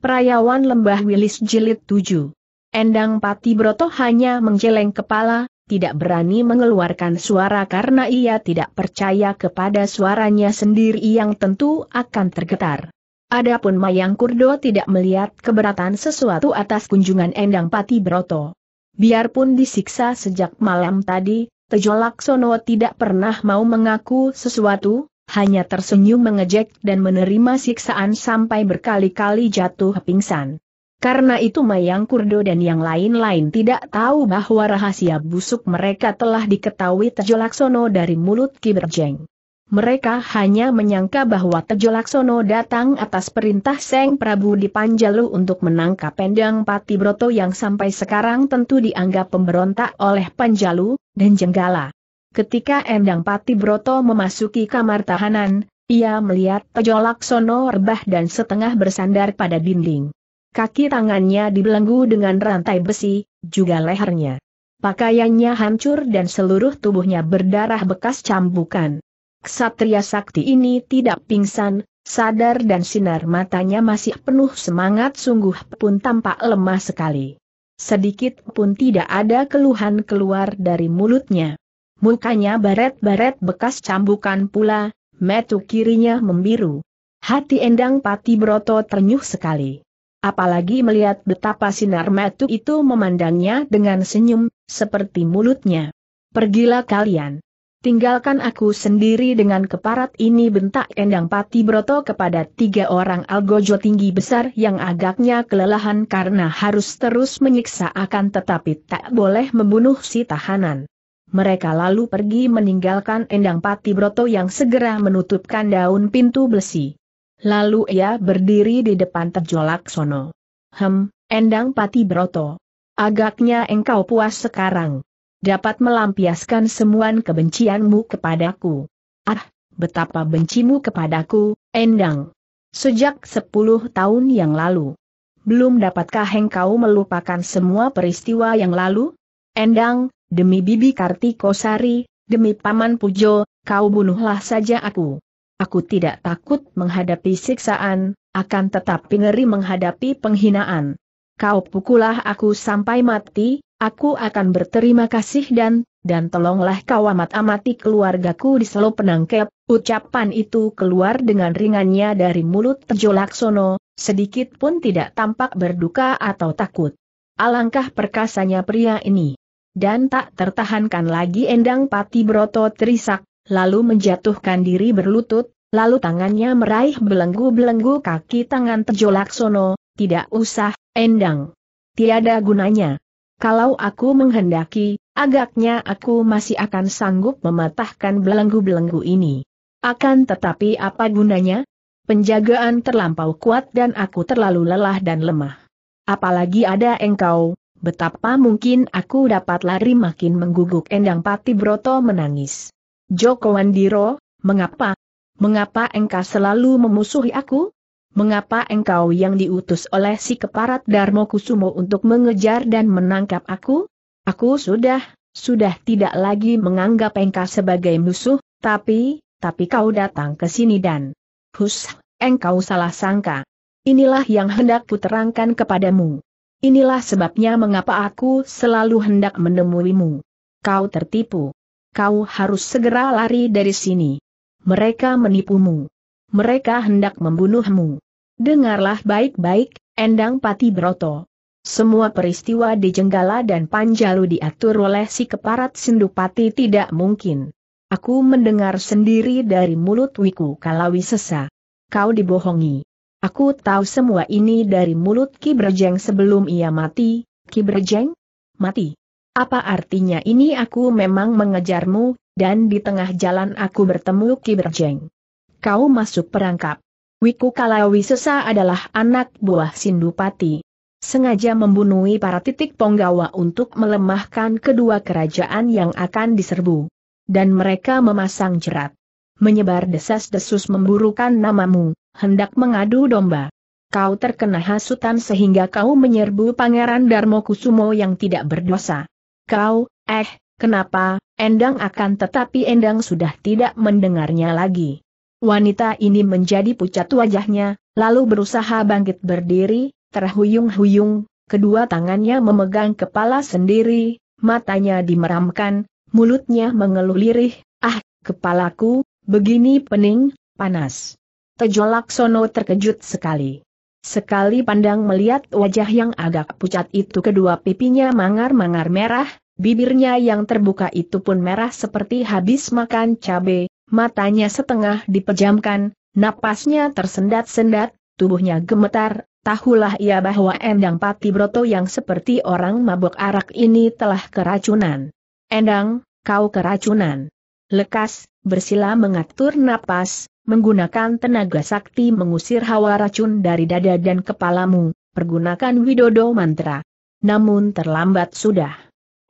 Perayawan Lembah Wilis Jilid 7 Endang Pati Broto hanya menggeleng kepala, tidak berani mengeluarkan suara karena ia tidak percaya kepada suaranya sendiri yang tentu akan tergetar. Adapun Mayang Kurdo tidak melihat keberatan sesuatu atas kunjungan Endang Pati Broto. Biarpun disiksa sejak malam tadi, Tejo Laksono tidak pernah mau mengaku sesuatu, hanya tersenyum mengejek dan menerima siksaan sampai berkali-kali jatuh pingsan. Karena itu Mayang Kurdo dan yang lain-lain tidak tahu bahwa rahasia busuk mereka telah diketahui Tejo Laksono dari mulut Ki Berjeng. Mereka hanya menyangka bahwa Tejo Laksono datang atas perintah Seng Prabu di Panjalu untuk menangkap Pendang Pati Broto yang sampai sekarang tentu dianggap pemberontak oleh Panjalu dan Jenggala. Ketika Endang Pati Broto memasuki kamar tahanan, ia melihat Tejo Laksono rebah dan setengah bersandar pada dinding. Kaki tangannya dibelenggu dengan rantai besi, juga lehernya. Pakaiannya hancur dan seluruh tubuhnya berdarah bekas cambukan. Ksatria sakti ini tidak pingsan, sadar dan sinar matanya masih penuh semangat sungguh pun tampak lemah sekali. Sedikit pun tidak ada keluhan keluar dari mulutnya. Mukanya baret-baret bekas cambukan pula, metu kirinya membiru. Hati Endang Pati Broto ternyuh sekali. Apalagi melihat betapa sinar metu itu memandangnya dengan senyum, seperti mulutnya. Pergilah kalian. Tinggalkan aku sendiri dengan keparat ini bentak Endang Pati Broto kepada tiga orang algojo tinggi besar yang agaknya kelelahan karena harus terus menyiksa akan tetapi tak boleh membunuh si tahanan. Mereka lalu pergi meninggalkan Endang Pati Broto yang segera menutupkan daun pintu besi. Lalu ia berdiri di depan Tejolak Sono. Hem, Endang Pati Broto. Agaknya engkau puas sekarang. Dapat melampiaskan semua kebencianmu kepadaku. Ah, betapa bencimu kepadaku, Endang. Sejak sepuluh tahun yang lalu. Belum dapatkah engkau melupakan semua peristiwa yang lalu? Endang, demi Bibi Kartikosari, demi Paman Pujo, kau bunuhlah saja aku. Aku tidak takut menghadapi siksaan, akan tetapi ngeri menghadapi penghinaan. Kau pukullah aku sampai mati, aku akan berterima kasih dan, dan tolonglah kau amat-amati keluargaku di Selo Penangkep. Ucapan itu keluar dengan ringannya dari mulut Tejo Laksono, sedikit pun tidak tampak berduka atau takut. Alangkah perkasanya pria ini dan tak tertahankan lagi Endang Pati Broto terisak, lalu menjatuhkan diri berlutut, lalu tangannya meraih belenggu-belenggu kaki tangan Tejo Laksono, tidak usah, Endang. Tiada gunanya. Kalau aku menghendaki, agaknya aku masih akan sanggup mematahkan belenggu-belenggu ini. Akan tetapi apa gunanya? Penjagaan terlampau kuat dan aku terlalu lelah dan lemah. Apalagi ada engkau, Betapa mungkin aku dapat lari makin mengguguk Endang Pati Broto menangis. Joko Wandiro, mengapa? Mengapa engkau selalu memusuhi aku? Mengapa engkau yang diutus oleh si keparat Darmo Kusumo untuk mengejar dan menangkap aku? Aku sudah, sudah tidak lagi menganggap engkau sebagai musuh, tapi, tapi kau datang ke sini dan... Hus, engkau salah sangka. Inilah yang hendak kuterangkan kepadamu. Inilah sebabnya mengapa aku selalu hendak menemuimu. Kau tertipu. Kau harus segera lari dari sini. Mereka menipumu. Mereka hendak membunuhmu. Dengarlah baik-baik, Endang Pati Broto. Semua peristiwa di Jenggala dan Panjalu diatur oleh si keparat Sindupati tidak mungkin. Aku mendengar sendiri dari mulut Wiku Kalawi Sesa. Kau dibohongi. Aku tahu semua ini dari mulut Ki Brejeng sebelum ia mati, Ki Brejeng? Mati. Apa artinya ini aku memang mengejarmu, dan di tengah jalan aku bertemu Ki Brejeng. Kau masuk perangkap. Wiku Kalawi Sesa adalah anak buah Sindupati. Sengaja membunuhi para titik Ponggawa untuk melemahkan kedua kerajaan yang akan diserbu. Dan mereka memasang jerat. Menyebar desas-desus memburukan namamu hendak mengadu domba. Kau terkena hasutan sehingga kau menyerbu Pangeran Darmo Kusumo yang tidak berdosa. Kau, eh, kenapa, Endang akan tetapi Endang sudah tidak mendengarnya lagi. Wanita ini menjadi pucat wajahnya, lalu berusaha bangkit berdiri, terhuyung-huyung, kedua tangannya memegang kepala sendiri, matanya dimeramkan, mulutnya mengeluh lirih, ah, kepalaku, begini pening, panas. Tejo Laksono terkejut sekali. Sekali pandang melihat wajah yang agak pucat itu kedua pipinya mangar-mangar merah, bibirnya yang terbuka itu pun merah seperti habis makan cabe, matanya setengah dipejamkan, napasnya tersendat-sendat, tubuhnya gemetar, tahulah ia bahwa Endang Patibroto yang seperti orang mabuk arak ini telah keracunan. Endang, kau keracunan. Lekas, bersila mengatur napas, menggunakan tenaga sakti mengusir hawa racun dari dada dan kepalamu, pergunakan widodo mantra. Namun terlambat sudah.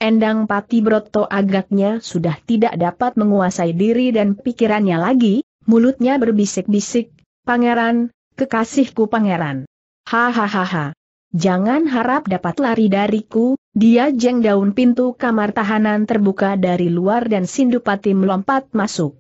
Endang Pati Broto agaknya sudah tidak dapat menguasai diri dan pikirannya lagi, mulutnya berbisik-bisik, Pangeran, kekasihku Pangeran. Hahaha. Jangan harap dapat lari dariku, dia jeng daun pintu kamar tahanan terbuka dari luar dan Sindupati melompat masuk.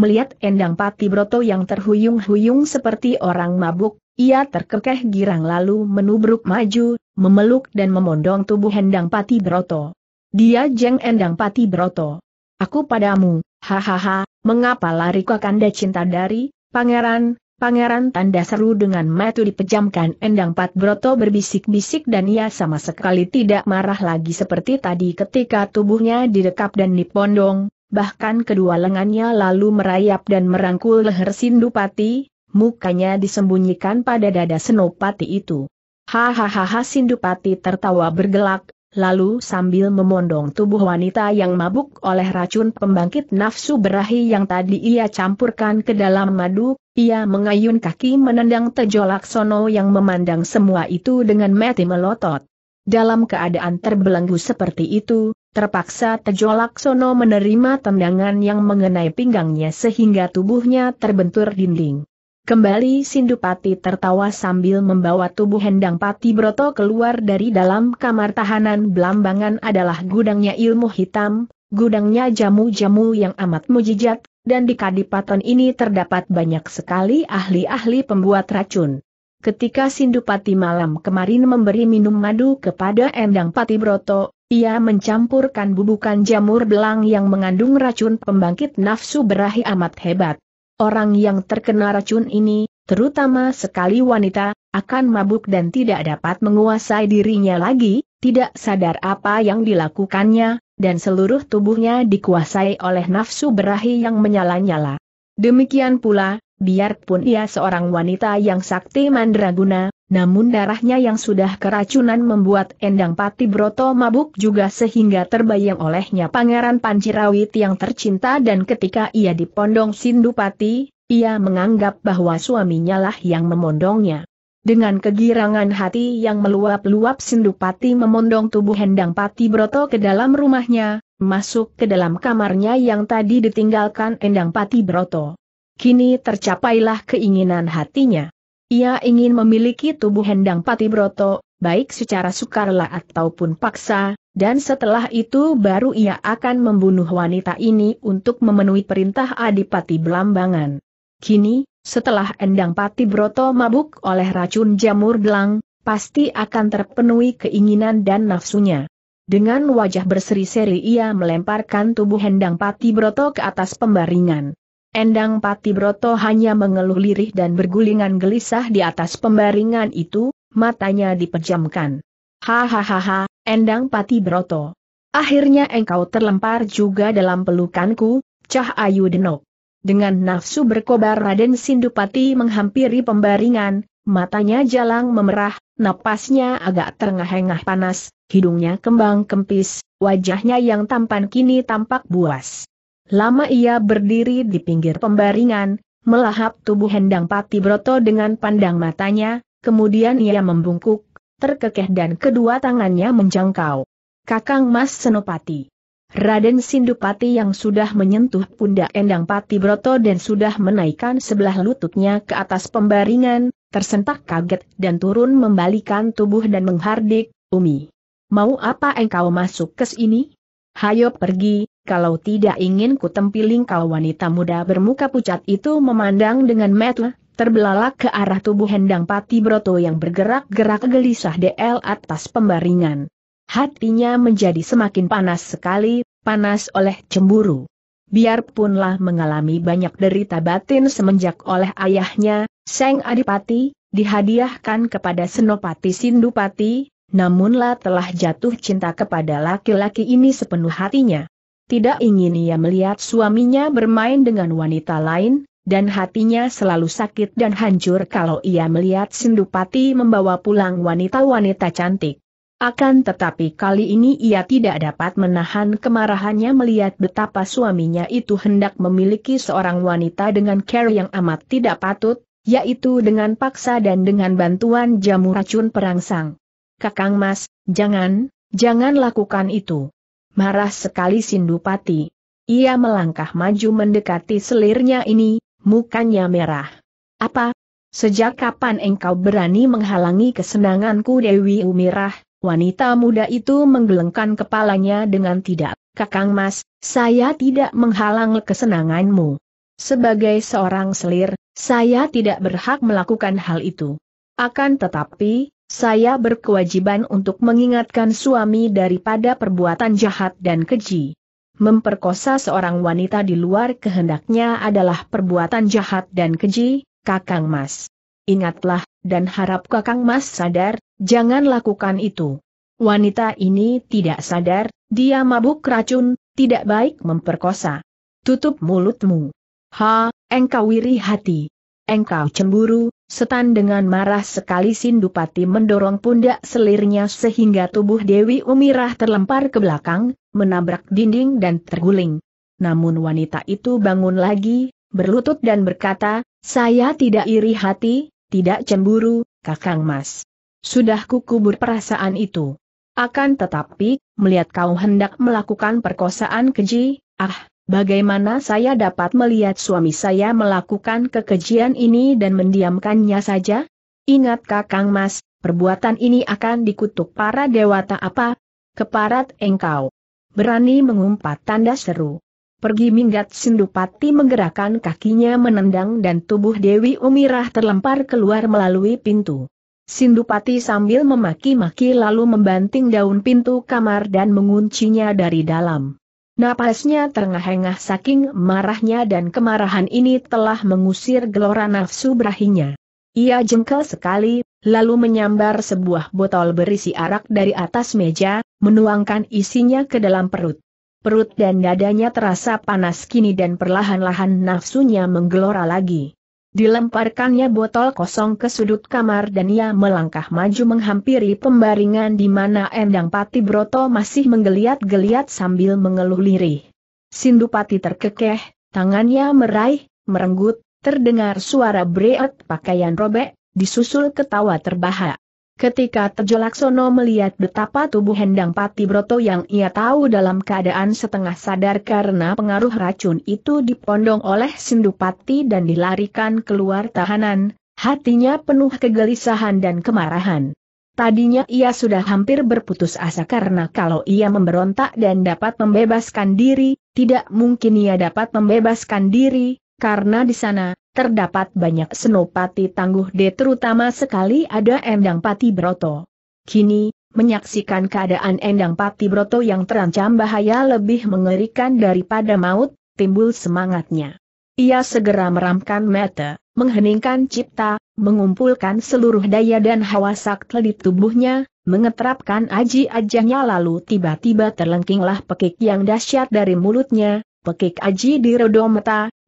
Melihat Endang Pati Broto yang terhuyung-huyung seperti orang mabuk, ia terkekeh girang lalu menubruk maju, memeluk dan memondong tubuh Endang Pati Broto. Dia jeng Endang Pati Broto. Aku padamu, hahaha, mengapa lari kau kanda cinta dari, pangeran, pangeran tanda seru dengan mata dipejamkan. Endang Pat Broto berbisik-bisik dan ia sama sekali tidak marah lagi seperti tadi ketika tubuhnya didekap dan dipondong, bahkan kedua lengannya lalu merayap dan merangkul leher Sindupati, mukanya disembunyikan pada dada Senopati itu. Hahaha Sindupati tertawa bergelak, lalu sambil memondong tubuh wanita yang mabuk oleh racun pembangkit nafsu berahi yang tadi ia campurkan ke dalam madu, ia mengayun kaki menendang Tejo Laksono yang memandang semua itu dengan mati melotot. Dalam keadaan terbelenggu seperti itu, terpaksa Tejo Laksono menerima tendangan yang mengenai pinggangnya sehingga tubuhnya terbentur dinding. Kembali Sindupati tertawa sambil membawa tubuh Hendang Pati Broto keluar dari dalam kamar tahanan Belambangan adalah gudangnya ilmu hitam, gudangnya jamu-jamu yang amat mujizat, dan di kadipaton ini terdapat banyak sekali ahli-ahli pembuat racun. Ketika Sindupati malam kemarin memberi minum madu kepada Endang Patibroto, ia mencampurkan bubukan jamur belang yang mengandung racun pembangkit nafsu berahi amat hebat. Orang yang terkena racun ini, terutama sekali wanita, akan mabuk dan tidak dapat menguasai dirinya lagi, tidak sadar apa yang dilakukannya, dan seluruh tubuhnya dikuasai oleh nafsu berahi yang menyala-nyala. Demikian pula, biarpun ia seorang wanita yang sakti mandraguna, namun darahnya yang sudah keracunan membuat Endang Pati Broto mabuk juga sehingga terbayang olehnya Pangeran Panjirawit yang tercinta dan ketika ia dipondong Sindupati, ia menganggap bahwa suaminya lah yang memondongnya. Dengan kegirangan hati yang meluap-luap Sindupati memondong tubuh Endang Pati Broto ke dalam rumahnya, masuk ke dalam kamarnya yang tadi ditinggalkan Endang Pati Broto. Kini tercapailah keinginan hatinya. Ia ingin memiliki tubuh Hendang Patibroto, baik secara sukarela ataupun paksa, dan setelah itu baru ia akan membunuh wanita ini untuk memenuhi perintah Adipati Belambangan. Kini, setelah Endang Patibroto mabuk oleh racun jamur belang, pasti akan terpenuhi keinginan dan nafsunya. Dengan wajah berseri-seri ia melemparkan tubuh Hendang Patibroto ke atas pembaringan. Endang Pati Broto hanya mengeluh lirih dan bergulingan gelisah di atas pembaringan itu, matanya dipejamkan. Hahaha, Endang Pati Broto. Akhirnya engkau terlempar juga dalam pelukanku, Cah Ayu Denok. Dengan nafsu berkobar Raden Sindupati menghampiri pembaringan, matanya jalang memerah, napasnya agak terengah-engah panas, hidungnya kembang kempis, wajahnya yang tampan kini tampak buas. Lama ia berdiri di pinggir pembaringan, melahap tubuh Hendang Pati Broto dengan pandang matanya, kemudian ia membungkuk, terkekeh dan kedua tangannya menjangkau. Kakang Mas Senopati. Raden Sindupati yang sudah menyentuh pundak Endang Pati Broto dan sudah menaikkan sebelah lututnya ke atas pembaringan, tersentak kaget dan turun membalikan tubuh dan menghardik, Umi. Mau apa engkau masuk ke sini? Hayo pergi, kalau tidak ingin ku tempiling kau wanita muda bermuka pucat itu memandang dengan mata terbelalak ke arah tubuh Hendang Pati Broto yang bergerak-gerak gelisah DL atas pembaringan. Hatinya menjadi semakin panas sekali, panas oleh cemburu. Biarpunlah mengalami banyak derita batin semenjak oleh ayahnya, Seng Adipati, dihadiahkan kepada Senopati Sindupati, namunlah telah jatuh cinta kepada laki-laki ini sepenuh hatinya. Tidak ingin ia melihat suaminya bermain dengan wanita lain, dan hatinya selalu sakit dan hancur kalau ia melihat Sindupati membawa pulang wanita-wanita cantik. Akan tetapi kali ini ia tidak dapat menahan kemarahannya melihat betapa suaminya itu hendak memiliki seorang wanita dengan care yang amat tidak patut, yaitu dengan paksa dan dengan bantuan jamu racun perangsang. Kakang Mas, jangan, jangan lakukan itu. Marah sekali Sindupati. Ia melangkah maju mendekati selirnya ini, mukanya merah. Apa? Sejak kapan engkau berani menghalangi kesenanganku Dewi Umirah? Wanita muda itu menggelengkan kepalanya dengan tidak. Kakang Mas, saya tidak menghalang kesenanganmu. Sebagai seorang selir, saya tidak berhak melakukan hal itu. Akan tetapi, saya berkewajiban untuk mengingatkan suami daripada perbuatan jahat dan keji. Memperkosa seorang wanita di luar kehendaknya adalah perbuatan jahat dan keji, Kakang Mas. Ingatlah, dan harap Kakang Mas sadar, jangan lakukan itu. Wanita ini tidak sadar, dia mabuk racun, tidak baik memperkosa. Tutup mulutmu. Ha, engkau wiri hati. Engkau cemburu, setan dengan marah sekali Sindupati mendorong pundak selirnya sehingga tubuh Dewi Umirah terlempar ke belakang, menabrak dinding dan terguling. Namun wanita itu bangun lagi, berlutut dan berkata, saya tidak iri hati, tidak cemburu, kakang mas. Sudah kukubur perasaan itu. Akan tetapi, melihat kau hendak melakukan perkosaan keji, ah, Bagaimana saya dapat melihat suami saya melakukan kekejian ini dan mendiamkannya saja? Ingat Kakang Mas, perbuatan ini akan dikutuk para dewata apa? Keparat engkau. Berani mengumpat tanda seru. Pergi minggat Sindupati menggerakkan kakinya menendang dan tubuh Dewi Umirah terlempar keluar melalui pintu. Sindupati sambil memaki-maki lalu membanting daun pintu kamar dan menguncinya dari dalam. Napasnya terengah-engah saking marahnya dan kemarahan ini telah mengusir gelora nafsu berahinya. Ia jengkel sekali, lalu menyambar sebuah botol berisi arak dari atas meja, menuangkan isinya ke dalam perut. Perut dan dadanya terasa panas kini dan perlahan-lahan nafsunya menggelora lagi. Dilemparkannya botol kosong ke sudut kamar dan ia melangkah maju menghampiri pembaringan di mana Endang Pati Broto masih menggeliat-geliat sambil mengeluh lirih. Sindupati terkekeh, tangannya meraih, merenggut, terdengar suara breot pakaian robek, disusul ketawa terbahak. Ketika Tejo Laksono melihat betapa tubuh Hendang Pati Broto yang ia tahu dalam keadaan setengah sadar karena pengaruh racun itu dipondong oleh Sindupati dan dilarikan keluar tahanan, hatinya penuh kegelisahan dan kemarahan. Tadinya ia sudah hampir berputus asa karena kalau ia memberontak dan dapat membebaskan diri, tidak mungkin ia dapat membebaskan diri, karena di sana, terdapat banyak senopati tangguh D terutama sekali ada Endang Pati Broto. Kini, menyaksikan keadaan Endang Pati Broto yang terancam bahaya lebih mengerikan daripada maut, timbul semangatnya. Ia segera meramkan mata, mengheningkan cipta, mengumpulkan seluruh daya dan hawa sakti di tubuhnya, mengeterapkan aji-ajahnya lalu tiba-tiba terlengkinglah pekik yang dahsyat dari mulutnya, pekik aji di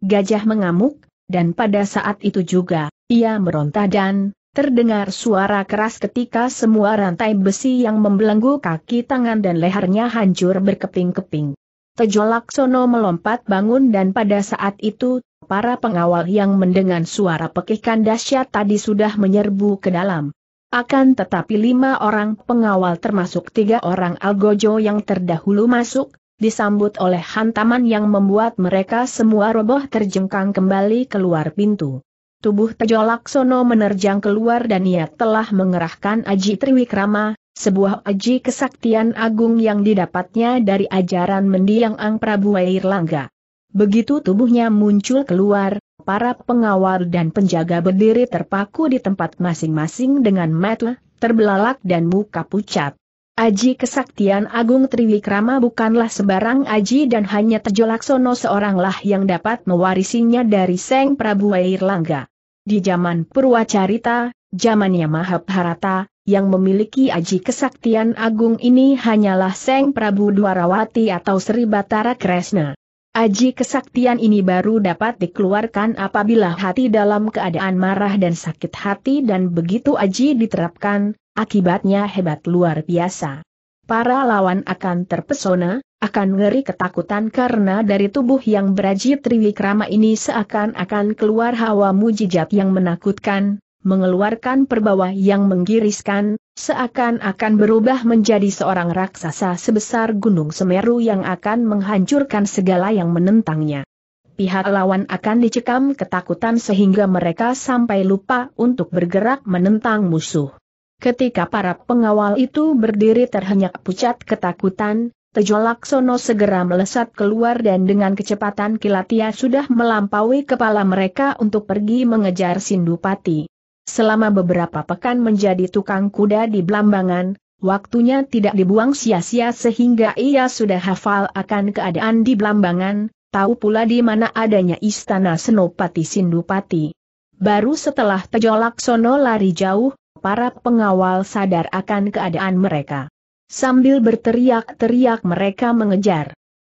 gajah mengamuk, dan pada saat itu juga, ia meronta dan, terdengar suara keras ketika semua rantai besi yang membelenggu kaki tangan dan lehernya hancur berkeping-keping. Tejo Laksono melompat bangun dan pada saat itu, para pengawal yang mendengar suara pekikan dahsyat tadi sudah menyerbu ke dalam. Akan tetapi lima orang pengawal termasuk tiga orang algojo yang terdahulu masuk, disambut oleh hantaman yang membuat mereka semua roboh terjengkang kembali keluar pintu. Tubuh Tejo Laksono menerjang keluar dan ia telah mengerahkan Aji Triwikrama, sebuah aji kesaktian agung yang didapatnya dari ajaran mendiang Ang Prabu Airlangga. Begitu tubuhnya muncul keluar, para pengawal dan penjaga berdiri terpaku di tempat masing-masing dengan mata terbelalak dan muka pucat. Aji Kesaktian Agung Triwikrama bukanlah sebarang aji dan hanya Tejo Laksono seoranglah yang dapat mewarisinya dari Seng Prabu Airlangga. Di zaman Purwacarita, zamannya Mahabharata, yang memiliki aji kesaktian agung ini hanyalah Seng Prabu Dwarawati atau Sri Batara Kresna. Aji kesaktian ini baru dapat dikeluarkan apabila hati dalam keadaan marah dan sakit hati dan begitu aji diterapkan, akibatnya hebat luar biasa. Para lawan akan terpesona, akan ngeri ketakutan karena dari tubuh yang beraji Triwikrama ini seakan-akan keluar hawa mujizat yang menakutkan, mengeluarkan perbawa yang menggiriskan, seakan-akan berubah menjadi seorang raksasa sebesar gunung Semeru yang akan menghancurkan segala yang menentangnya. Pihak lawan akan dicekam ketakutan sehingga mereka sampai lupa untuk bergerak menentang musuh. Ketika para pengawal itu berdiri terhenyak pucat ketakutan, Tejo Laksono segera melesat keluar dan dengan kecepatan kilat ia sudah melampaui kepala mereka untuk pergi mengejar Sindupati. Selama beberapa pekan menjadi tukang kuda di Blambangan, waktunya tidak dibuang sia-sia sehingga ia sudah hafal akan keadaan di Blambangan, tahu pula di mana adanya istana Senopati Sindupati. Baru setelah Tejo Laksono lari jauh, para pengawal sadar akan keadaan mereka. Sambil berteriak-teriak mereka mengejar.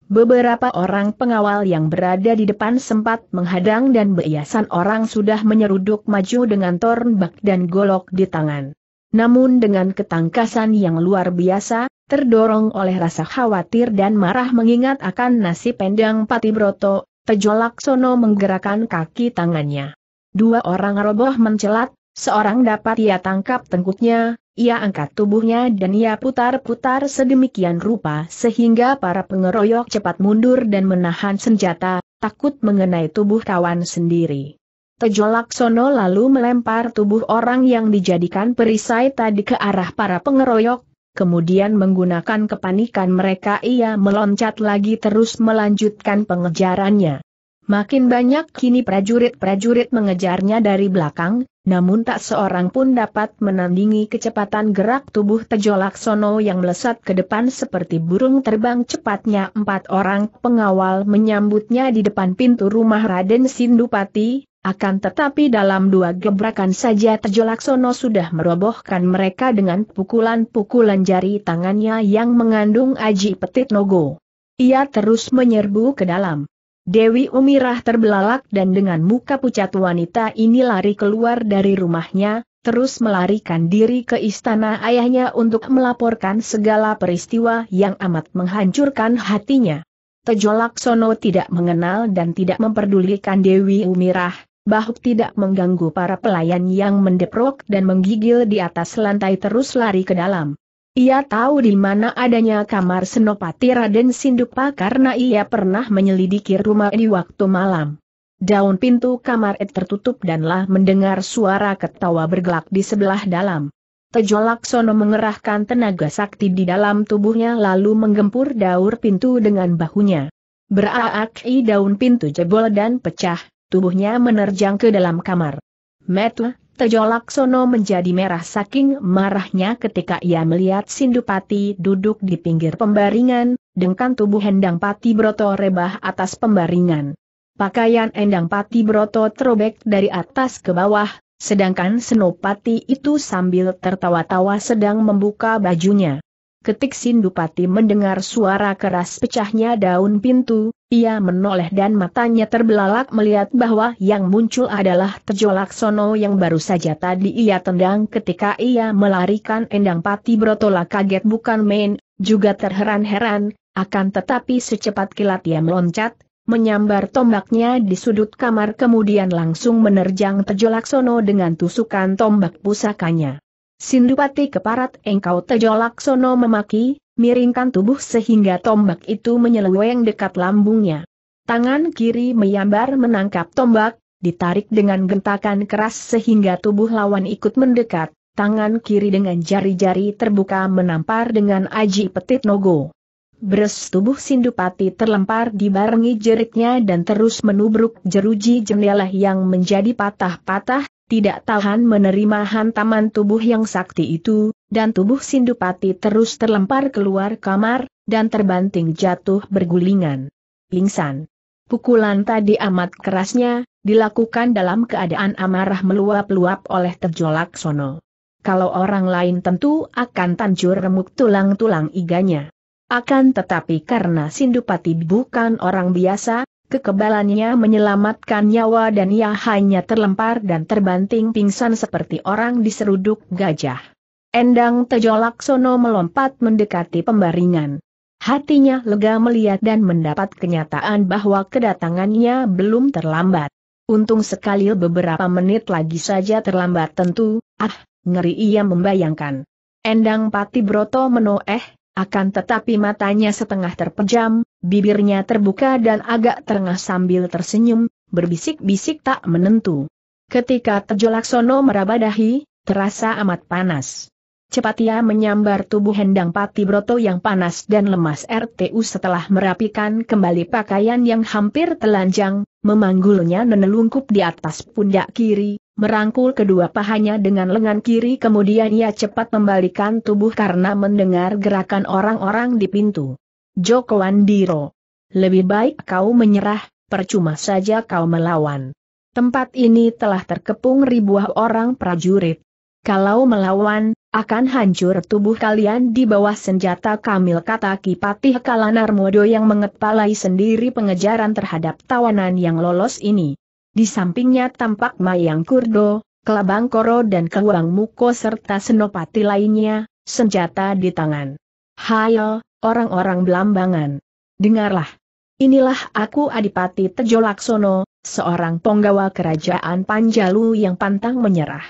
Beberapa orang pengawal yang berada di depan sempat menghadang dan beiasan orang sudah menyeruduk maju dengan tombak dan golok di tangan. Namun dengan ketangkasan yang luar biasa, terdorong oleh rasa khawatir dan marah mengingat akan nasib pendang Patibroto, Tejo Laksono menggerakkan kaki tangannya. Dua orang roboh mencelat, seorang dapat ia tangkap tengkuknya, ia angkat tubuhnya dan ia putar-putar sedemikian rupa sehingga para pengeroyok cepat mundur dan menahan senjata, takut mengenai tubuh kawan sendiri. Tejo Laksono lalu melempar tubuh orang yang dijadikan perisai tadi ke arah para pengeroyok, kemudian menggunakan kepanikan mereka ia meloncat lagi terus melanjutkan pengejarannya. Makin banyak kini prajurit-prajurit mengejarnya dari belakang, namun tak seorang pun dapat menandingi kecepatan gerak tubuh Tejo Laksono yang melesat ke depan seperti burung terbang cepatnya empat orang pengawal menyambutnya di depan pintu rumah Raden Sindupati, akan tetapi dalam dua gebrakan saja Tejo Laksono sudah merobohkan mereka dengan pukulan-pukulan jari tangannya yang mengandung aji petit nogo. Ia terus menyerbu ke dalam. Dewi Umirah terbelalak dan dengan muka pucat wanita ini lari keluar dari rumahnya, terus melarikan diri ke istana ayahnya untuk melaporkan segala peristiwa yang amat menghancurkan hatinya. Tejo Laksono tidak mengenal dan tidak memperdulikan Dewi Umirah, bahuk tidak mengganggu para pelayan yang mendeprok dan menggigil di atas lantai terus lari ke dalam. Ia tahu di mana adanya kamar Senopati Raden Sindupa karena ia pernah menyelidiki rumah di waktu malam. Daun pintu kamar itu tertutup danlah mendengar suara ketawa bergelak di sebelah dalam. Tejo Laksono mengerahkan tenaga sakti di dalam tubuhnya lalu menggempur daur pintu dengan bahunya. Beraaki daun pintu jebol dan pecah, tubuhnya menerjang ke dalam kamar. Metu, Tejo Laksono menjadi merah saking marahnya ketika ia melihat Sindupati duduk di pinggir pembaringan, dengan tubuh Endang Pati Broto rebah atas pembaringan. Pakaian Endang Pati Broto terobek dari atas ke bawah, sedangkan Senopati itu sambil tertawa-tawa sedang membuka bajunya. Ketik Sindupati mendengar suara keras pecahnya daun pintu, ia menoleh dan matanya terbelalak melihat bahwa yang muncul adalah Tejo Laksono yang baru saja tadi ia tendang ketika ia melarikan Endang Pati Brotola kaget bukan main, juga terheran-heran, akan tetapi secepat kilat ia meloncat, menyambar tombaknya di sudut kamar kemudian langsung menerjang Tejo Laksono dengan tusukan tombak pusakanya. Sindupati keparat engkau Tejo Laksono memaki, miringkan tubuh sehingga tombak itu menyeleweng dekat lambungnya. Tangan kiri menyambar menangkap tombak, ditarik dengan gentakan keras sehingga tubuh lawan ikut mendekat, tangan kiri dengan jari-jari terbuka menampar dengan aji petit nogo. Beres tubuh Sindupati terlempar dibarengi jeritnya dan terus menubruk jeruji jendela yang menjadi patah-patah, tidak tahan menerima hantaman tubuh yang sakti itu, dan tubuh Sindupati terus terlempar keluar kamar, dan terbanting jatuh bergulingan. Pingsan. Pukulan tadi amat kerasnya, dilakukan dalam keadaan amarah meluap-luap oleh Tejolak Sono. Kalau orang lain tentu akan tancur remuk tulang-tulang iganya. Akan tetapi karena Sindupati bukan orang biasa, kekebalannya menyelamatkan nyawa dan ia hanya terlempar dan terbanting pingsan seperti orang diseruduk gajah. Endang Tejolaksono melompat mendekati pembaringan. Hatinya lega melihat dan mendapat kenyataan bahwa kedatangannya belum terlambat. Untung sekali beberapa menit lagi saja terlambat tentu, ah, ngeri ia membayangkan. Endang Pati Broto menoeh, akan tetapi matanya setengah terpejam, bibirnya terbuka dan agak terengah sambil tersenyum, berbisik-bisik tak menentu. Ketika Tejolaksono meraba dahi, terasa amat panas. Cepat ia menyambar tubuh Hendang Pati Broto yang panas dan lemas RTU setelah merapikan kembali pakaian yang hampir telanjang, memanggulnya menelungkup di atas pundak kiri, merangkul kedua pahanya dengan lengan kiri kemudian ia cepat membalikan tubuh karena mendengar gerakan orang-orang di pintu. Joko Wandiro. Lebih baik kau menyerah, percuma saja kau melawan. Tempat ini telah terkepung ribuan orang prajurit. Kalau melawan, akan hancur tubuh kalian di bawah senjata Kamil kata Kipatih Kalanarmodo yang mengepalai sendiri pengejaran terhadap tawanan yang lolos ini. Di sampingnya tampak Mayang Kurdo, Kelabang Koro dan Kewang Muko serta senopati lainnya, senjata di tangan. Hayo, orang-orang belambangan. Dengarlah. Inilah aku Adipati Tejo Laksono, seorang penggawa kerajaan Panjalu yang pantang menyerah.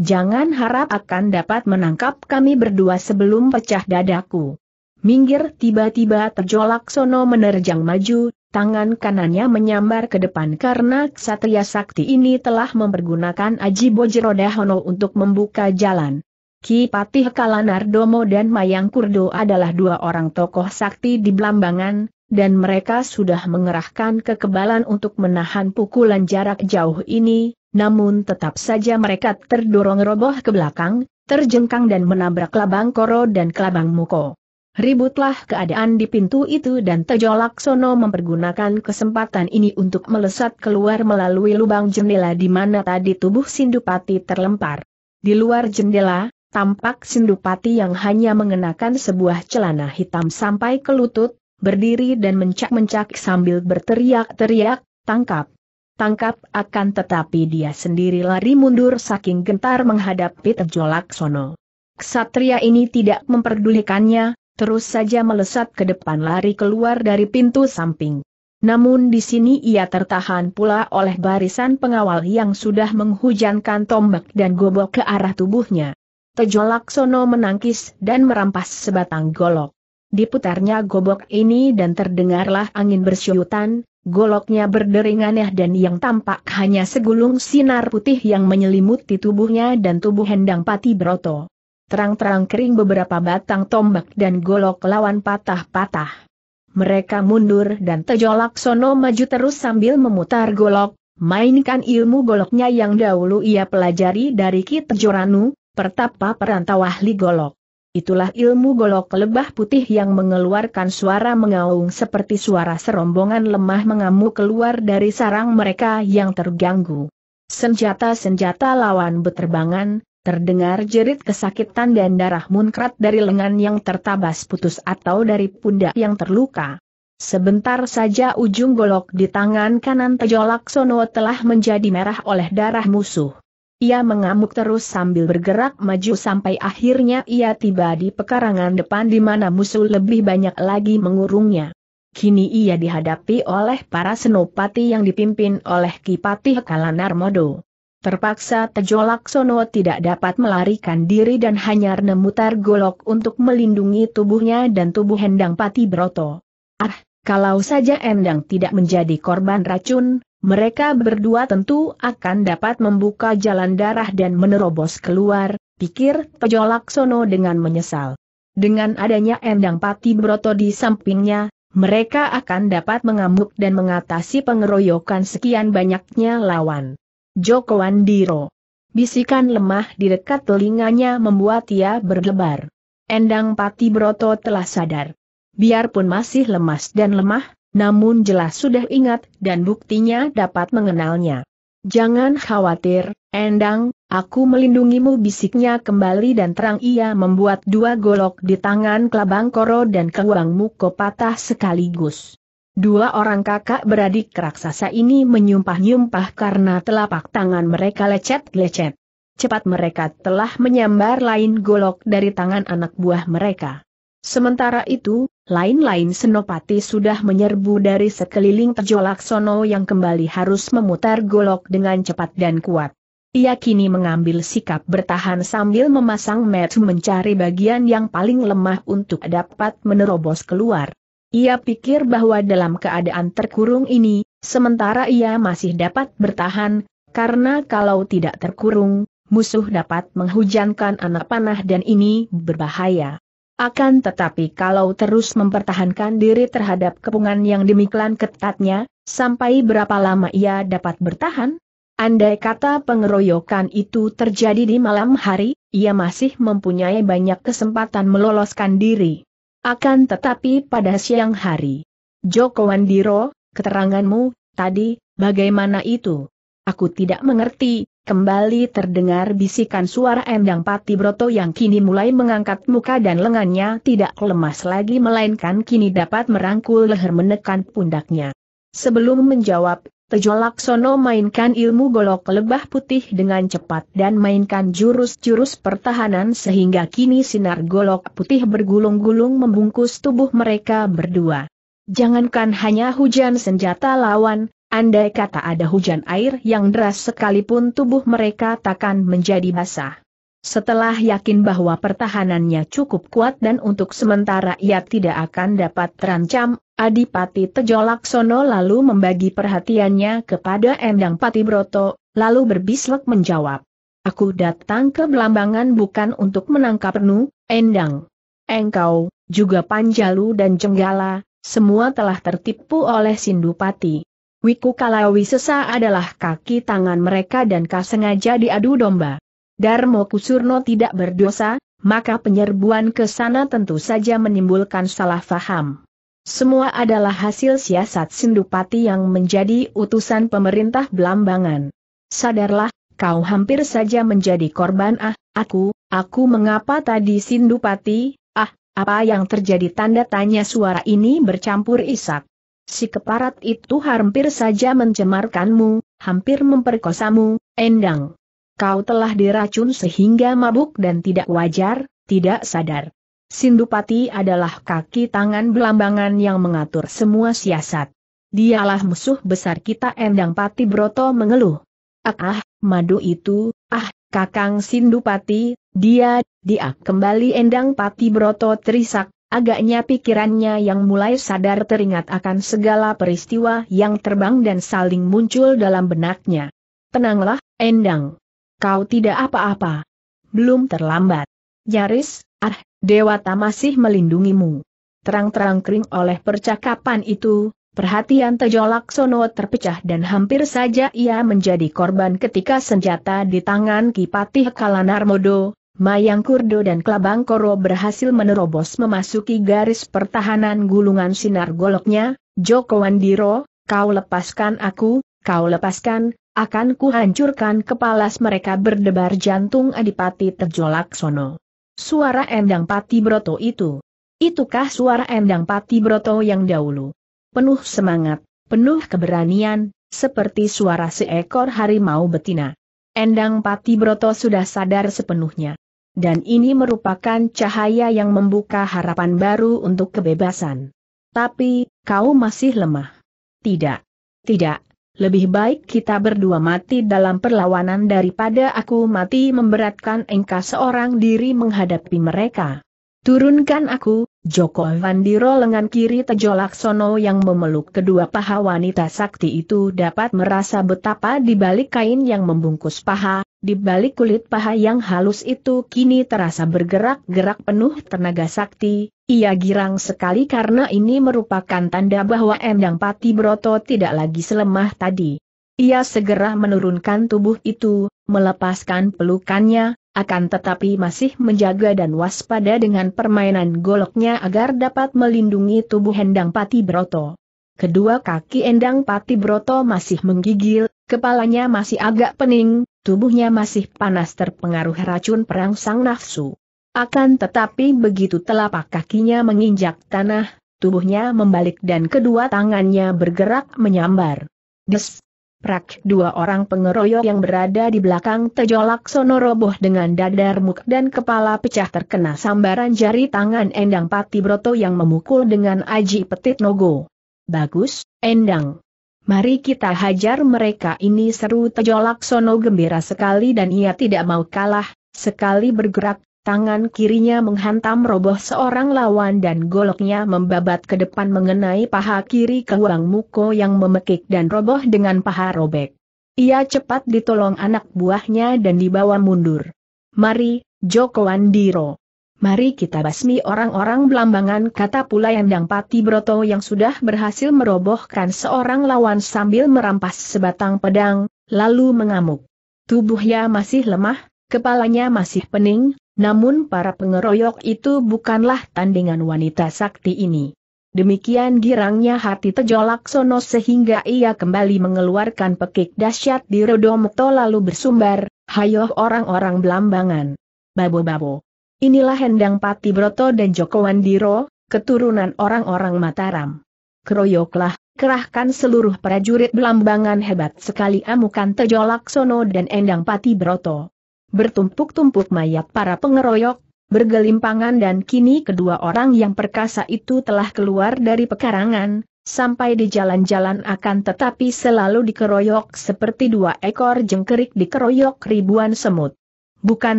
Jangan harap akan dapat menangkap kami berdua sebelum pecah dadaku. Minggir tiba-tiba Tejo Laksono menerjang maju, tangan kanannya menyambar ke depan karena Ksatria Sakti ini telah mempergunakan Aji Bojrodahono untuk membuka jalan. Ki Patih Kalanardomo dan Mayang Kurdo adalah dua orang tokoh sakti di Blambangan, dan mereka sudah mengerahkan kekebalan untuk menahan pukulan jarak jauh ini, namun tetap saja mereka terdorong roboh ke belakang, terjengkang dan menabrak Labang Koro dan Kelabang Muko. Ributlah keadaan di pintu itu dan Tejo Laksono mempergunakan kesempatan ini untuk melesat keluar melalui lubang jendela di mana tadi tubuh Sindupati terlempar. Di luar jendela, tampak Sindupati yang hanya mengenakan sebuah celana hitam sampai ke lutut, berdiri dan mencak-mencak sambil berteriak-teriak, tangkap. Tangkap akan tetapi dia sendiri lari mundur saking gentar menghadapi Tejo Laksono. Ksatria ini tidak memperdulikannya, terus saja melesat ke depan lari keluar dari pintu samping. Namun di sini ia tertahan pula oleh barisan pengawal yang sudah menghujankan tombak dan gobok ke arah tubuhnya. Tejo Laksono menangkis dan merampas sebatang golok. Diputarnya gobok ini dan terdengarlah angin bersyutan, goloknya berdering aneh dan yang tampak hanya segulung sinar putih yang menyelimuti tubuhnya dan tubuh Hendang Pati Broto terang-terang kering beberapa batang tombak dan golok lawan patah-patah. Mereka mundur dan Tejo Laksono maju terus sambil memutar golok, mainkan ilmu goloknya yang dahulu ia pelajari dari Ki Tejoranu, pertapa perantau ahli golok. Itulah ilmu golok lebah putih yang mengeluarkan suara mengaung seperti suara serombongan lemah mengamuk keluar dari sarang mereka yang terganggu. Senjata-senjata lawan beterbangan, Terdengar jerit kesakitan dan darah munkrat dari lengan yang tertabas putus atau dari pundak yang terluka. Sebentar saja ujung golok di tangan kanan Tejo Laksono telah menjadi merah oleh darah musuh. Ia mengamuk terus sambil bergerak maju sampai akhirnya ia tiba di pekarangan depan di mana musuh lebih banyak lagi mengurungnya. Kini ia dihadapi oleh para senopati yang dipimpin oleh Kipatih Kalanarmodo. Terpaksa Tejo Laksono tidak dapat melarikan diri dan hanya memutar golok untuk melindungi tubuhnya dan tubuh Hendang Pati Broto. Ah, kalau saja Endang tidak menjadi korban racun, mereka berdua tentu akan dapat membuka jalan darah dan menerobos keluar, pikir Tejo Laksono dengan menyesal. dengan adanya Endang Pati Broto di sampingnya, mereka akan dapat mengamuk dan mengatasi pengeroyokan sekian banyaknya lawan. Joko Wandiro. Bisikan lemah di dekat telinganya membuat ia berdebar. Endang Pati Broto telah sadar. Biarpun masih lemas dan lemah, namun jelas sudah ingat dan buktinya dapat mengenalnya. Jangan khawatir, Endang, aku melindungimu bisiknya kembali dan terang ia membuat dua golok di tangan kelabang koro dan kewang muko patah sekaligus. Dua orang kakak beradik raksasa ini menyumpah-nyumpah karena telapak tangan mereka lecet-lecet. Cepat mereka telah menyambar lain golok dari tangan anak buah mereka. Sementara itu, lain-lain senopati sudah menyerbu dari sekeliling tejolak sono yang kembali harus memutar golok dengan cepat dan kuat. Ia kini mengambil sikap bertahan sambil memasang metu mencari bagian yang paling lemah untuk dapat menerobos keluar. Ia pikir bahwa dalam keadaan terkurung ini, sementara ia masih dapat bertahan, karena kalau tidak terkurung, musuh dapat menghujankan anak panah dan ini berbahaya. Akan tetapi kalau terus mempertahankan diri terhadap kepungan yang demikian ketatnya, sampai berapa lama ia dapat bertahan? Andai kata pengeroyokan itu terjadi di malam hari, ia masih mempunyai banyak kesempatan meloloskan diri. Akan tetapi pada siang hari. Joko Wandiro, keteranganmu, tadi, bagaimana itu? Aku tidak mengerti, Kembali terdengar bisikan suara Endang Pati Broto yang kini mulai mengangkat muka dan lengannya tidak lemas lagi melainkan kini dapat merangkul leher menekan pundaknya. Sebelum menjawab, Tejo Laksono mainkan ilmu golok lebah putih dengan cepat dan mainkan jurus-jurus pertahanan sehingga kini sinar golok putih bergulung-gulung membungkus tubuh mereka berdua. Jangankan hanya hujan senjata lawan, Andai kata ada hujan air yang deras sekalipun tubuh mereka takkan menjadi basah. Setelah yakin bahwa pertahanannya cukup kuat dan untuk sementara ia tidak akan dapat terancam, Adipati Tejolaksono lalu membagi perhatiannya kepada Endang Patibroto, lalu berbislek menjawab. Aku datang ke Belambangan bukan untuk menangkap Nu, Endang. Engkau, juga Panjalu dan Jenggala, semua telah tertipu oleh Sindupati. Wiku Kalawi Sesa adalah kaki tangan mereka dan kau sengaja diadu domba. Darmo Kusurno tidak berdosa, maka penyerbuan ke sana tentu saja menimbulkan salah faham. Semua adalah hasil siasat Sindupati yang menjadi utusan pemerintah Belambangan. Sadarlah, kau hampir saja menjadi korban ah, aku, aku mengapa tadi Sindupati, ah, apa yang terjadi tanda tanya suara ini bercampur isak si keparat itu hampir saja mencemarkanmu, hampir memperkosamu, Endang. Kau telah diracun sehingga mabuk dan tidak wajar, tidak sadar. Sindupati adalah kaki tangan belambangan yang mengatur semua siasat. Dialah musuh besar kita Endang Pati Broto mengeluh. Ah, ah, madu itu, ah, kakang Sindupati, dia, dia kembali Endang Pati Broto terisak, Agaknya pikirannya yang mulai sadar teringat akan segala peristiwa yang terbang dan saling muncul dalam benaknya. Tenanglah, Endang. Kau tidak apa-apa. Belum terlambat. Nyaris, ah, Dewata masih melindungimu. Terang-terang kering oleh percakapan itu, perhatian Tejo Laksono terpecah dan hampir saja ia menjadi korban ketika senjata di tangan Kipatih Kalanarmodo, Mayang Kurdo dan Klabang Koro berhasil menerobos memasuki garis pertahanan gulungan sinar goloknya, Joko Wandiro, kau lepaskan aku, kau lepaskan, akan kuhancurkan kepala mereka berdebar jantung Adipati terjolak sono. Suara Endang Pati Broto itu. Itukah suara Endang Pati Broto yang dahulu? Penuh semangat, penuh keberanian, seperti suara seekor harimau betina. Endang Pati Broto sudah sadar sepenuhnya dan ini merupakan cahaya yang membuka harapan baru untuk kebebasan. Tapi, kau masih lemah. Tidak. Tidak. Lebih baik kita berdua mati dalam perlawanan daripada aku mati memberatkan engkau seorang diri menghadapi mereka. Turunkan aku, Joko Vandiro lengan kiri Tejo Laksono yang memeluk kedua paha wanita sakti itu dapat merasa betapa di balik kain yang membungkus paha, di balik kulit paha yang halus itu kini terasa bergerak-gerak penuh tenaga sakti, ia girang sekali karena ini merupakan tanda bahwa Endang Pati Broto tidak lagi selemah tadi. Ia segera menurunkan tubuh itu, melepaskan pelukannya, akan tetapi masih menjaga dan waspada dengan permainan goloknya agar dapat melindungi tubuh Endang Pati Broto. Kedua kaki Endang Pati Broto masih menggigil, kepalanya masih agak pening, tubuhnya masih panas terpengaruh racun perangsang nafsu. Akan tetapi begitu telapak kakinya menginjak tanah, tubuhnya membalik dan kedua tangannya bergerak menyambar. Des! Prak dua orang pengeroyok yang berada di belakang tejolak sono roboh dengan dadar muk dan kepala pecah terkena sambaran jari tangan Endang Pati Broto yang memukul dengan aji petit nogo. Bagus, Endang. Mari kita hajar mereka ini seru Tejolak Sono gembira sekali dan ia tidak mau kalah, sekali bergerak, tangan kirinya menghantam roboh seorang lawan dan goloknya membabat ke depan mengenai paha kiri ke Wang Muko yang memekik dan roboh dengan paha robek. Ia cepat ditolong anak buahnya dan dibawa mundur. Mari, Joko Andiro. Mari kita basmi orang-orang belambangan kata pula Yandang Pati Broto yang sudah berhasil merobohkan seorang lawan sambil merampas sebatang pedang, lalu mengamuk. Tubuhnya masih lemah, kepalanya masih pening, namun para pengeroyok itu bukanlah tandingan wanita sakti ini. Demikian girangnya hati Tejolak Sono sehingga ia kembali mengeluarkan pekik dahsyat di Rodomoto lalu bersumbar, hayo orang-orang belambangan. Babo-babo. Inilah Hendang Pati Broto dan Joko Wandiro, keturunan orang-orang Mataram. Keroyoklah, kerahkan seluruh prajurit belambangan hebat sekali amukan Tejolak Sono dan Endang Pati Broto. Bertumpuk-tumpuk mayat para pengeroyok, bergelimpangan dan kini kedua orang yang perkasa itu telah keluar dari pekarangan, sampai di jalan-jalan akan tetapi selalu dikeroyok seperti dua ekor jengkerik dikeroyok ribuan semut. Bukan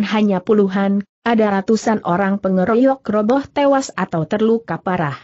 hanya puluhan, ada ratusan orang pengeroyok roboh tewas atau terluka parah.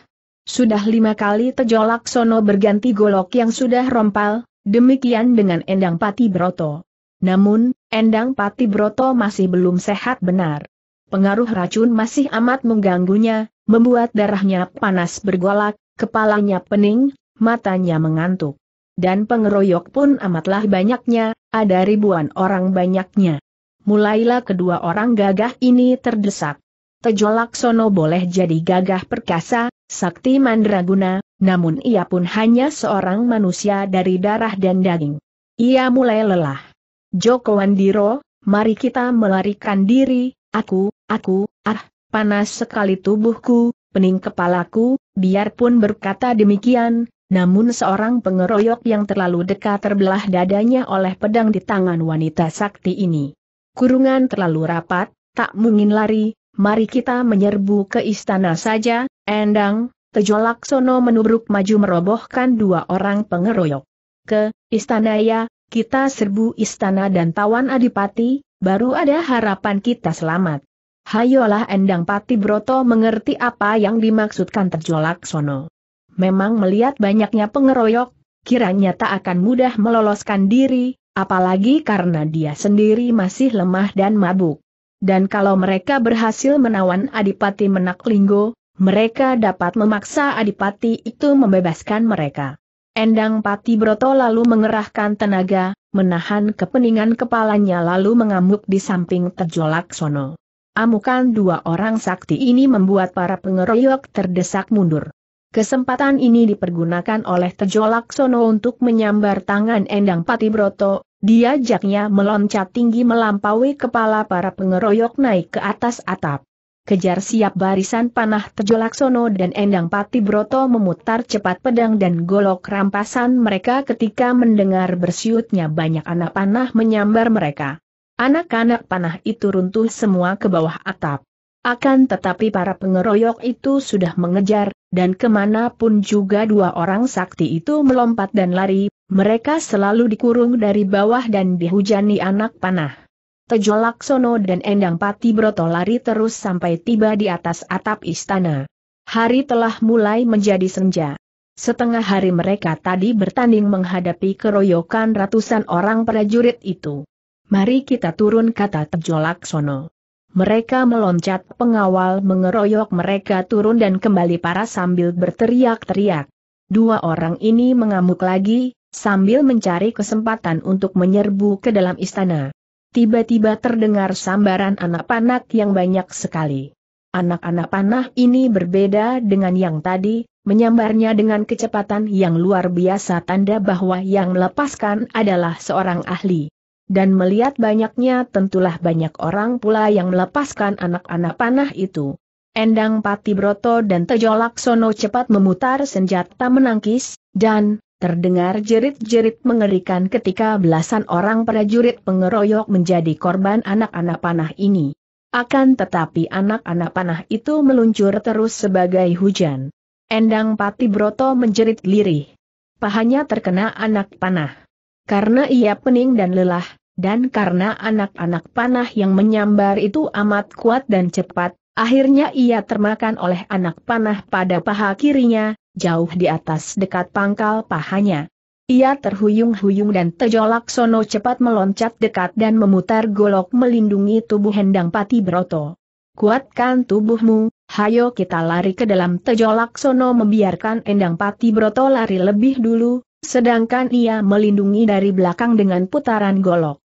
Sudah lima kali tejolak sono berganti golok yang sudah rompal, demikian dengan Endang Pati Broto. Namun, Endang Pati Broto masih belum sehat benar. Pengaruh racun masih amat mengganggunya, membuat darahnya panas bergolak, kepalanya pening, matanya mengantuk. Dan pengeroyok pun amatlah banyaknya, ada ribuan orang banyaknya mulailah kedua orang gagah ini terdesak. Tejolak Sono boleh jadi gagah perkasa, sakti mandraguna, namun ia pun hanya seorang manusia dari darah dan daging. Ia mulai lelah. Joko Wandiro, mari kita melarikan diri, aku, aku, ah, panas sekali tubuhku, pening kepalaku, biarpun berkata demikian, namun seorang pengeroyok yang terlalu dekat terbelah dadanya oleh pedang di tangan wanita sakti ini. Kurungan terlalu rapat, tak mungkin lari, mari kita menyerbu ke istana saja, Endang, Tejolak Sono menubruk maju merobohkan dua orang pengeroyok. Ke, istana ya, kita serbu istana dan tawan adipati, baru ada harapan kita selamat. Hayolah Endang Pati Broto mengerti apa yang dimaksudkan Tejolak Sono. Memang melihat banyaknya pengeroyok, kiranya tak akan mudah meloloskan diri, apalagi karena dia sendiri masih lemah dan mabuk. Dan kalau mereka berhasil menawan Adipati Menaklinggo, mereka dapat memaksa Adipati itu membebaskan mereka. Endang Pati Broto lalu mengerahkan tenaga, menahan kepeningan kepalanya lalu mengamuk di samping terjolak sono. Amukan dua orang sakti ini membuat para pengeroyok terdesak mundur. Kesempatan ini dipergunakan oleh Tejolak Sono untuk menyambar tangan Endang Pati Broto, Diajaknya meloncat tinggi melampaui kepala para pengeroyok naik ke atas atap. Kejar siap barisan panah Tejolaksono dan Endang Pati Broto memutar cepat pedang dan golok rampasan mereka ketika mendengar bersiutnya banyak anak panah menyambar mereka. Anak-anak panah itu runtuh semua ke bawah atap. Akan tetapi para pengeroyok itu sudah mengejar, dan ke mana pun juga dua orang sakti itu melompat dan lari, mereka selalu dikurung dari bawah dan dihujani anak panah. Tejolak Sono dan Endang Pati Broto lari terus sampai tiba di atas atap istana. Hari telah mulai menjadi senja. Setengah hari mereka tadi bertanding menghadapi keroyokan ratusan orang prajurit itu. Mari kita turun kata Tejolak Sono. Mereka meloncat pengawal mengeroyok mereka turun dan kembali para sambil berteriak-teriak. Dua orang ini mengamuk lagi, sambil mencari kesempatan untuk menyerbu ke dalam istana. Tiba-tiba terdengar sambaran anak panah yang banyak sekali. Anak-anak panah ini berbeda dengan yang tadi, menyambarnya dengan kecepatan yang luar biasa tanda bahwa yang melepaskan adalah seorang ahli. Dan melihat banyaknya tentulah banyak orang pula yang melepaskan anak-anak panah itu. Endang Pati Broto dan Tejo Laksono cepat memutar senjata menangkis, dan, terdengar jerit-jerit mengerikan ketika belasan orang prajurit pengeroyok menjadi korban anak-anak panah ini. Akan tetapi anak-anak panah itu meluncur terus sebagai hujan. Endang Pati Broto menjerit lirih. Pahanya terkena anak panah. Karena ia pening dan lelah, dan karena anak-anak panah yang menyambar itu amat kuat dan cepat, akhirnya ia termakan oleh anak panah pada paha kirinya, jauh di atas dekat pangkal pahanya. Ia terhuyung-huyung dan tejolak sono cepat meloncat dekat dan memutar golok melindungi tubuh Hendang Pati Broto. Kuatkan tubuhmu, hayo kita lari ke dalam tejolak sono membiarkan Endang Pati Broto lari lebih dulu, sedangkan ia melindungi dari belakang dengan putaran golok.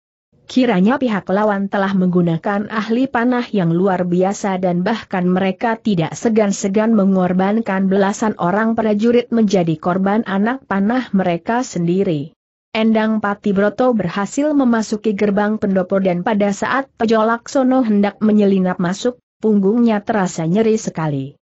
Kiranya pihak lawan telah menggunakan ahli panah yang luar biasa dan bahkan mereka tidak segan-segan mengorbankan belasan orang prajurit menjadi korban anak panah mereka sendiri. Endang Pati Broto berhasil memasuki gerbang pendopo dan pada saat Pejolak Sono hendak menyelinap masuk, punggungnya terasa nyeri sekali.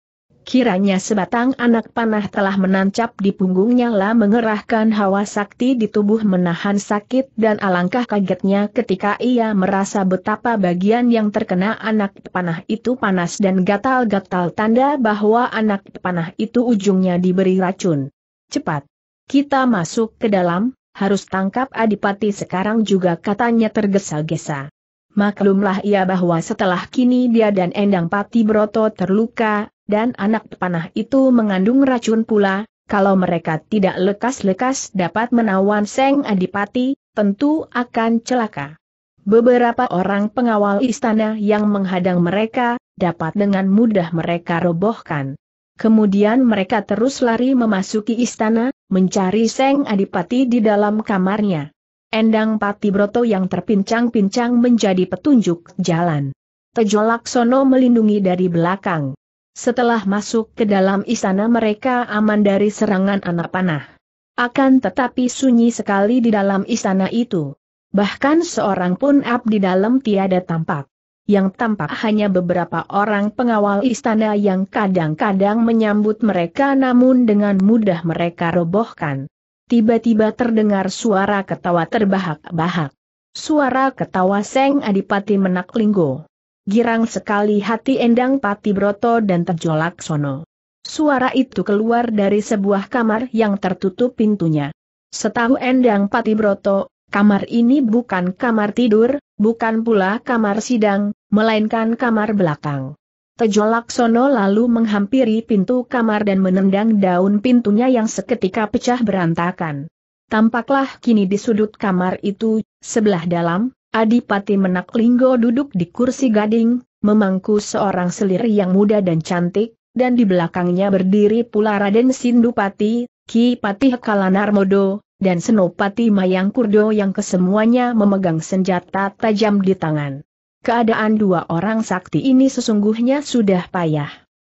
Kiranya sebatang anak panah telah menancap di punggungnya lah mengerahkan hawa sakti di tubuh menahan sakit dan alangkah kagetnya ketika ia merasa betapa bagian yang terkena anak panah itu panas dan gatal-gatal tanda bahwa anak panah itu ujungnya diberi racun. Cepat! Kita masuk ke dalam, harus tangkap Adipati sekarang juga katanya tergesa-gesa. Maklumlah ia bahwa setelah kini dia dan Endang Pati Broto terluka, dan anak panah itu mengandung racun pula, kalau mereka tidak lekas-lekas dapat menawan Seng Adipati, tentu akan celaka. Beberapa orang pengawal istana yang menghadang mereka, dapat dengan mudah mereka robohkan. Kemudian mereka terus lari memasuki istana, mencari Seng Adipati di dalam kamarnya. Endang Pati Broto yang terpincang-pincang menjadi petunjuk jalan. Tejolak Sono melindungi dari belakang. Setelah masuk ke dalam istana mereka aman dari serangan anak panah. Akan tetapi sunyi sekali di dalam istana itu. Bahkan seorang pun ab di dalam tiada tampak. Yang tampak hanya beberapa orang pengawal istana yang kadang-kadang menyambut mereka namun dengan mudah mereka robohkan. Tiba-tiba terdengar suara ketawa terbahak-bahak. Suara ketawa Seng Adipati Menaklinggo. Girang sekali hati Endang Pati Broto dan Tejolak Sono. Suara itu keluar dari sebuah kamar yang tertutup pintunya. Setahu Endang Pati Broto, kamar ini bukan kamar tidur, bukan pula kamar sidang, melainkan kamar belakang. Tejolak Sono lalu menghampiri pintu kamar dan menendang daun pintunya yang seketika pecah berantakan. Tampaklah kini di sudut kamar itu, sebelah dalam, Adipati Menaklinggo duduk di kursi gading, memangku seorang selir yang muda dan cantik, dan di belakangnya berdiri pula Raden Sindupati, Ki Patih Kalanarmodo, dan Senopati Mayangkurdo yang kesemuanya memegang senjata tajam di tangan. Keadaan dua orang sakti ini sesungguhnya sudah payah.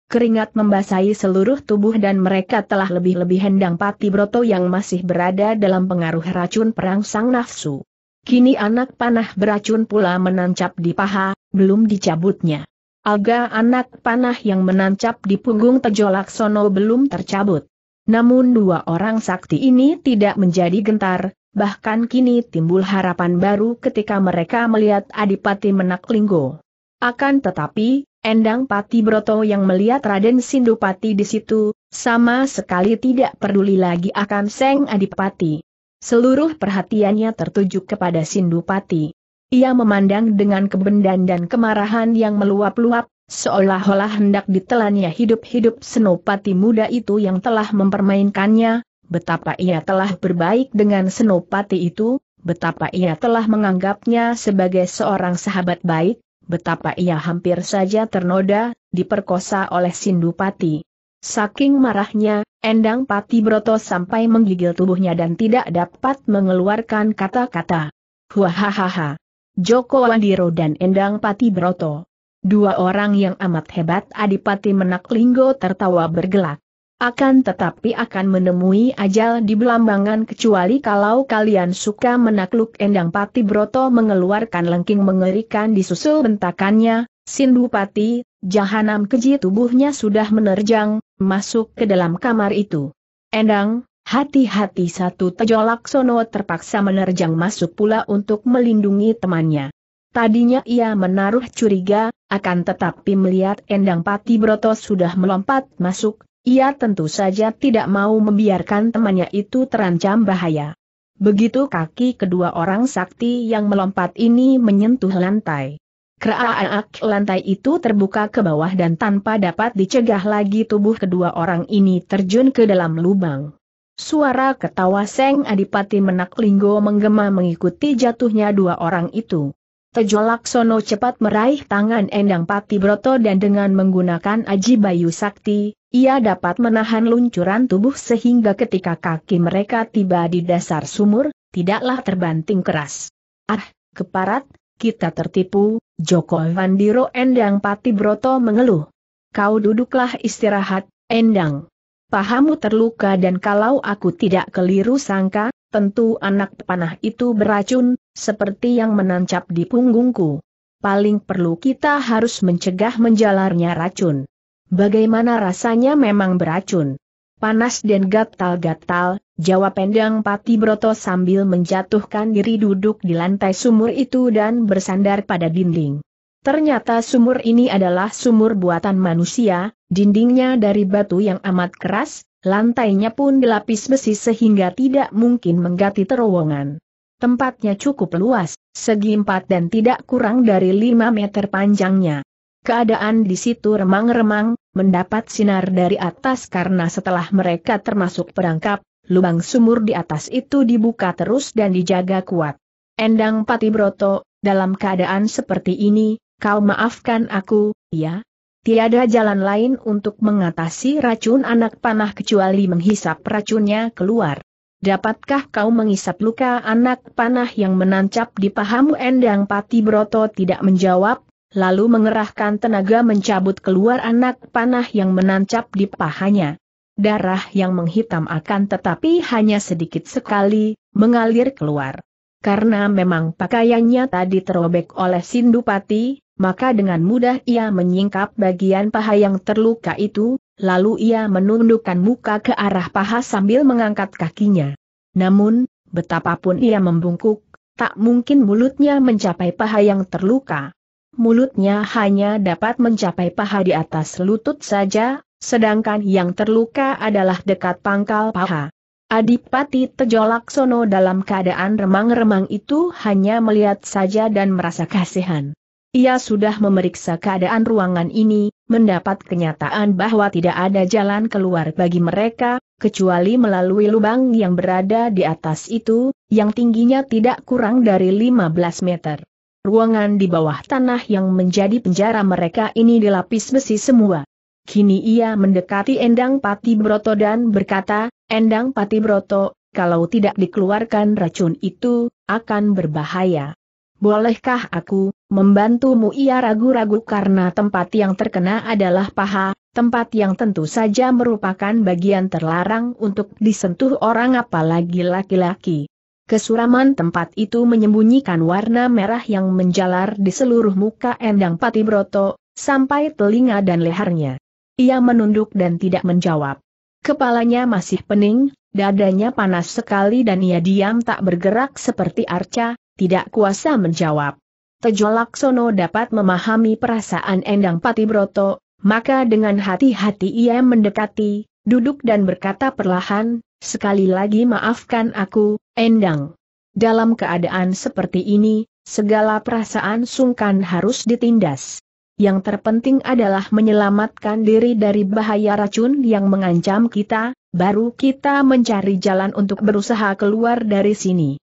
Keringat membasahi seluruh tubuh dan mereka telah lebih-lebih hendang Pati Broto yang masih berada dalam pengaruh racun perangsang nafsu. Kini anak panah beracun pula menancap di paha, belum dicabutnya. Alga anak panah yang menancap di punggung Tejolak Sono belum tercabut. Namun dua orang sakti ini tidak menjadi gentar, bahkan kini timbul harapan baru ketika mereka melihat Adipati Menaklinggo. Akan tetapi, Endang Pati Broto yang melihat Raden Sindupati di situ, sama sekali tidak peduli lagi akan Seng Adipati. Seluruh perhatiannya tertuju kepada Sindupati. Ia memandang dengan kebendan dan kemarahan yang meluap-luap, seolah-olah hendak ditelannya hidup-hidup Senopati muda itu yang telah mempermainkannya, betapa ia telah berbaik dengan Senopati itu, betapa ia telah menganggapnya sebagai seorang sahabat baik, betapa ia hampir saja ternoda, diperkosa oleh Sindupati. Saking marahnya, Endang Pati Broto sampai menggigil tubuhnya dan tidak dapat mengeluarkan kata-kata. Huahaha. Joko Wandiro dan Endang Pati Broto. Dua orang yang amat hebat Adipati Menaklinggo tertawa bergelak. Akan tetapi akan menemui ajal di belambangan kecuali kalau kalian suka menakluk Endang Pati Broto mengeluarkan lengking mengerikan disusul bentakannya, Sindupati, jahanam keji tubuhnya sudah menerjang, masuk ke dalam kamar itu. Endang, hati-hati satu tejolak sono terpaksa menerjang masuk pula untuk melindungi temannya. Tadinya ia menaruh curiga, akan tetapi melihat Endang Pati Broto sudah melompat masuk, ia tentu saja tidak mau membiarkan temannya itu terancam bahaya. Begitu kaki kedua orang sakti yang melompat ini menyentuh lantai. Keraak lantai itu terbuka ke bawah dan tanpa dapat dicegah lagi tubuh kedua orang ini terjun ke dalam lubang. Suara ketawa Seng Adipati Menaklinggo menggema mengikuti jatuhnya dua orang itu. Tejo Laksono cepat meraih tangan Endang Pati Broto dan dengan menggunakan Aji Bayu Sakti, ia dapat menahan luncuran tubuh sehingga ketika kaki mereka tiba di dasar sumur, tidaklah terbanting keras. Ah, keparat, kita tertipu, Joko Vandiro Endang Pati Broto mengeluh. Kau duduklah istirahat, Endang. Pahamu terluka dan kalau aku tidak keliru sangka, tentu anak panah itu beracun, seperti yang menancap di punggungku. Paling perlu kita harus mencegah menjalarnya racun. Bagaimana rasanya memang beracun? Panas dan gatal-gatal, jawab Endang Pati Broto sambil menjatuhkan diri duduk di lantai sumur itu dan bersandar pada dinding. Ternyata sumur ini adalah sumur buatan manusia, dindingnya dari batu yang amat keras, lantainya pun dilapis besi sehingga tidak mungkin mengganti terowongan. Tempatnya cukup luas, segi empat dan tidak kurang dari lima meter panjangnya. Keadaan di situ remang-remang, mendapat sinar dari atas karena setelah mereka termasuk perangkap, lubang sumur di atas itu dibuka terus dan dijaga kuat. Endang Patibroto, dalam keadaan seperti ini, kau maafkan aku, ya? Tiada jalan lain untuk mengatasi racun anak panah kecuali menghisap racunnya keluar. Dapatkah kau mengisap luka anak panah yang menancap di pahamu Endang Patibroto tidak menjawab, lalu mengerahkan tenaga mencabut keluar anak panah yang menancap di pahanya. Darah yang menghitam akan tetapi hanya sedikit sekali, mengalir keluar. Karena memang pakaiannya tadi terobek oleh Sindupati, maka dengan mudah ia menyingkap bagian paha yang terluka itu, lalu ia menundukkan muka ke arah paha sambil mengangkat kakinya. Namun, betapapun ia membungkuk, tak mungkin mulutnya mencapai paha yang terluka mulutnya hanya dapat mencapai paha di atas lutut saja, sedangkan yang terluka adalah dekat pangkal paha. Adipati Tejolaksono dalam keadaan remang-remang itu hanya melihat saja dan merasa kasihan. Ia sudah memeriksa keadaan ruangan ini, mendapat kenyataan bahwa tidak ada jalan keluar bagi mereka, kecuali melalui lubang yang berada di atas itu, yang tingginya tidak kurang dari 15 meter. Ruangan di bawah tanah yang menjadi penjara mereka ini dilapis besi semua. Kini ia mendekati Endang Pati Broto dan berkata, Endang Pati Broto, kalau tidak dikeluarkan racun itu, akan berbahaya. Bolehkah aku, membantumu ia ragu-ragu karena tempat yang terkena adalah paha, tempat yang tentu saja merupakan bagian terlarang untuk disentuh orang apalagi laki-laki. Kesuraman tempat itu menyembunyikan warna merah yang menjalar di seluruh muka Endang Patibroto, sampai telinga dan lehernya. Ia menunduk dan tidak menjawab. Kepalanya masih pening, dadanya panas sekali dan ia diam tak bergerak seperti arca, tidak kuasa menjawab. Tejo Laksono dapat memahami perasaan Endang Patibroto, maka dengan hati-hati ia mendekati, duduk dan berkata perlahan, Sekali lagi maafkan aku, Endang. Dalam keadaan seperti ini, segala perasaan sungkan harus ditindas. Yang terpenting adalah menyelamatkan diri dari bahaya racun yang mengancam kita, baru kita mencari jalan untuk berusaha keluar dari sini.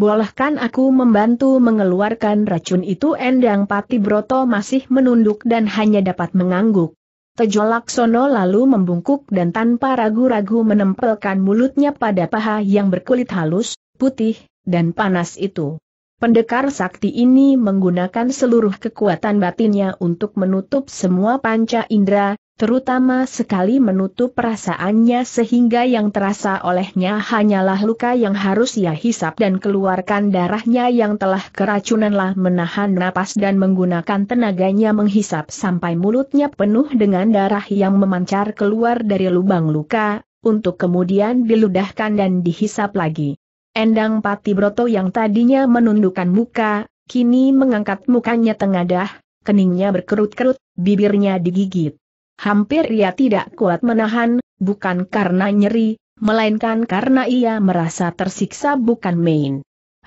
bolehkan aku membantu mengeluarkan racun itu Endang Pati Broto masih menunduk dan hanya dapat mengangguk. Tejo Laksono lalu membungkuk dan tanpa ragu-ragu menempelkan mulutnya pada paha yang berkulit halus, putih, dan panas itu. Pendekar sakti ini menggunakan seluruh kekuatan batinnya untuk menutup semua panca indera, terutama sekali menutup perasaannya sehingga yang terasa olehnya hanyalah luka yang harus ia hisap dan keluarkan darahnya yang telah keracunanlah menahan napas dan menggunakan tenaganya menghisap sampai mulutnya penuh dengan darah yang memancar keluar dari lubang luka, untuk kemudian diludahkan dan dihisap lagi. Endang Pati Broto yang tadinya menundukkan muka, kini mengangkat mukanya tengadah, keningnya berkerut-kerut, bibirnya digigit. Hampir ia tidak kuat menahan, bukan karena nyeri, melainkan karena ia merasa tersiksa bukan main.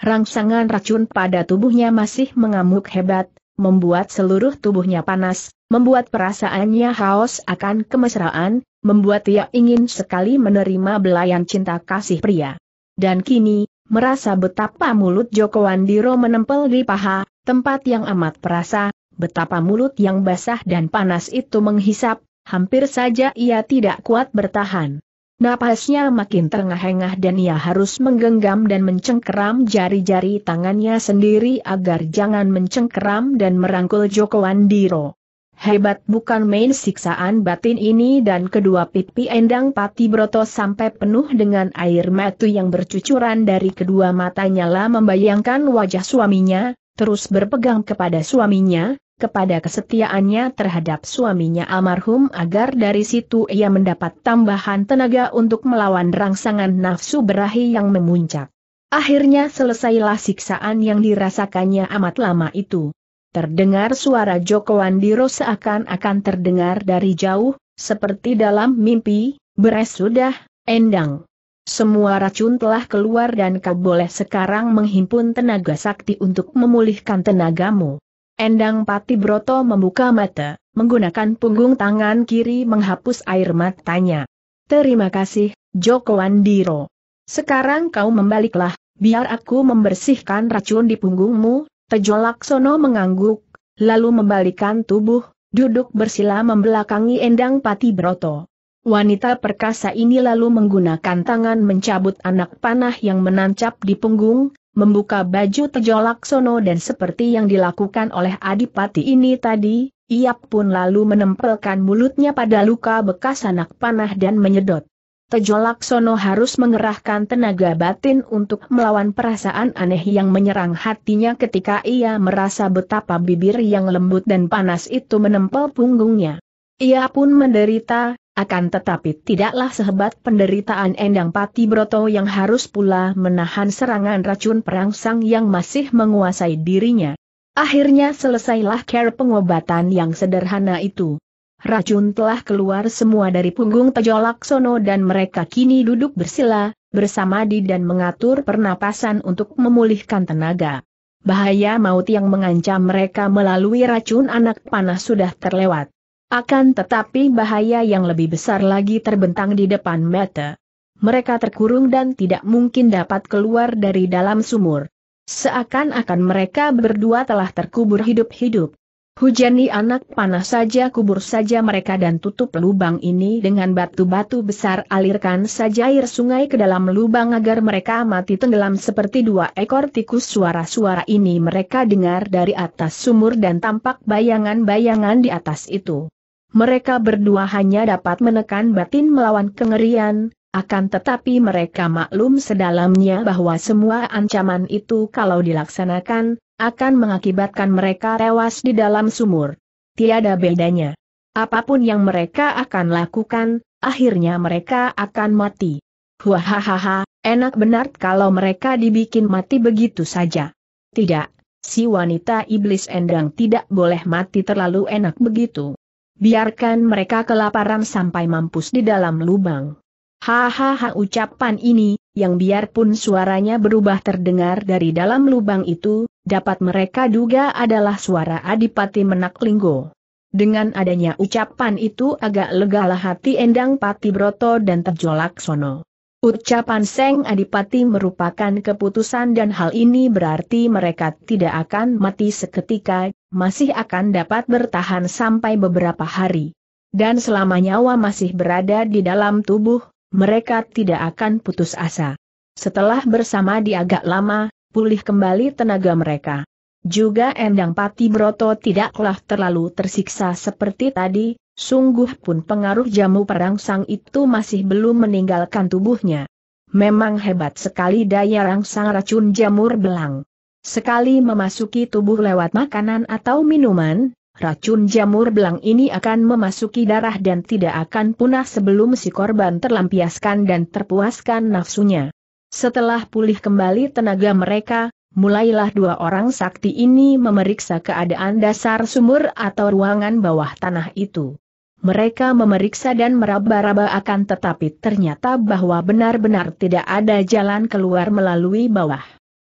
Rangsangan racun pada tubuhnya masih mengamuk hebat, membuat seluruh tubuhnya panas, membuat perasaannya haus akan kemesraan, membuat ia ingin sekali menerima belayan cinta kasih pria. Dan kini, merasa betapa mulut Joko Wandiro menempel di paha, tempat yang amat perasa, betapa mulut yang basah dan panas itu menghisap, hampir saja ia tidak kuat bertahan. Napasnya makin terengah-engah dan ia harus menggenggam dan mencengkeram jari-jari tangannya sendiri agar jangan mencengkeram dan merangkul Joko Wandiro. Hebat bukan main siksaan batin ini dan kedua pipi Endang Pati Broto sampai penuh dengan air mata yang bercucuran dari kedua matanya lah membayangkan wajah suaminya, terus berpegang kepada suaminya, kepada kesetiaannya terhadap suaminya almarhum agar dari situ ia mendapat tambahan tenaga untuk melawan rangsangan nafsu berahi yang memuncak. Akhirnya selesailah siksaan yang dirasakannya amat lama itu. Terdengar suara Joko Wandiro seakan-akan terdengar dari jauh, seperti dalam mimpi, beres sudah, endang. Semua racun telah keluar dan kau boleh sekarang menghimpun tenaga sakti untuk memulihkan tenagamu. Endang Pati Broto membuka mata, menggunakan punggung tangan kiri menghapus air matanya. Terima kasih, Joko Wandiro. Sekarang kau membaliklah, biar aku membersihkan racun di punggungmu, Tejo Laksono mengangguk, lalu membalikan tubuh, duduk bersila membelakangi Endang Pati Broto. Wanita perkasa ini lalu menggunakan tangan mencabut anak panah yang menancap di punggung, membuka baju tejolak sono dan seperti yang dilakukan oleh Adipati ini tadi, ia pun lalu menempelkan mulutnya pada luka bekas anak panah dan menyedot. Tejolak Sono harus mengerahkan tenaga batin untuk melawan perasaan aneh yang menyerang hatinya ketika ia merasa betapa bibir yang lembut dan panas itu menempel punggungnya. Ia pun menderita, akan tetapi tidaklah sehebat penderitaan Endang Pati Broto yang harus pula menahan serangan racun perangsang yang masih menguasai dirinya. Akhirnya selesailah care pengobatan yang sederhana itu. Racun telah keluar semua dari punggung Tejolak Sono dan mereka kini duduk bersila, bersama di dan mengatur pernapasan untuk memulihkan tenaga. Bahaya maut yang mengancam mereka melalui racun anak panah sudah terlewat. Akan tetapi bahaya yang lebih besar lagi terbentang di depan mata. Mereka terkurung dan tidak mungkin dapat keluar dari dalam sumur. Seakan-akan mereka berdua telah terkubur hidup-hidup. Hujani anak panah saja kubur saja mereka dan tutup lubang ini dengan batu-batu besar alirkan saja air sungai ke dalam lubang agar mereka mati tenggelam seperti dua ekor tikus suara-suara ini mereka dengar dari atas sumur dan tampak bayangan-bayangan di atas itu. Mereka berdua hanya dapat menekan batin melawan kengerian, akan tetapi mereka maklum sedalamnya bahwa semua ancaman itu kalau dilaksanakan, akan mengakibatkan mereka tewas di dalam sumur. Tiada bedanya. Apa pun yang mereka akan lakukan, akhirnya mereka akan mati. Hahaha, enak benar kalau mereka dibikin mati begitu saja. Tidak, si wanita iblis endang tidak boleh mati terlalu enak begitu. Biarkan mereka kelaparan sampai mampus di dalam lubang. Hahaha ucapan ini, yang biarpun suaranya berubah terdengar dari dalam lubang itu, dapat mereka duga adalah suara Adipati Menaklinggo. Dengan adanya ucapan itu agak legalah hati Endang Pati Broto dan Tejolak Sono. Ucapan Seng Adipati merupakan keputusan dan hal ini berarti mereka tidak akan mati seketika, masih akan dapat bertahan sampai beberapa hari. Dan selama nyawa masih berada di dalam tubuh, mereka tidak akan putus asa. Setelah bersama di agak lama, pulih kembali tenaga mereka. Juga Endang Pati Broto tidaklah terlalu tersiksa seperti tadi, Sungguh pun pengaruh jamu perangsang itu masih belum meninggalkan tubuhnya. Memang hebat sekali daya rangsang racun jamur belang. Sekali memasuki tubuh lewat makanan atau minuman, racun jamur belang ini akan memasuki darah dan tidak akan punah sebelum si korban terlampiaskan dan terpuaskan nafsunya. Setelah pulih kembali tenaga mereka, mulailah dua orang sakti ini memeriksa keadaan dasar sumur atau ruangan bawah tanah itu. Mereka memeriksa dan meraba-raba akan tetapi ternyata bahwa benar-benar tidak ada jalan keluar melalui bawah.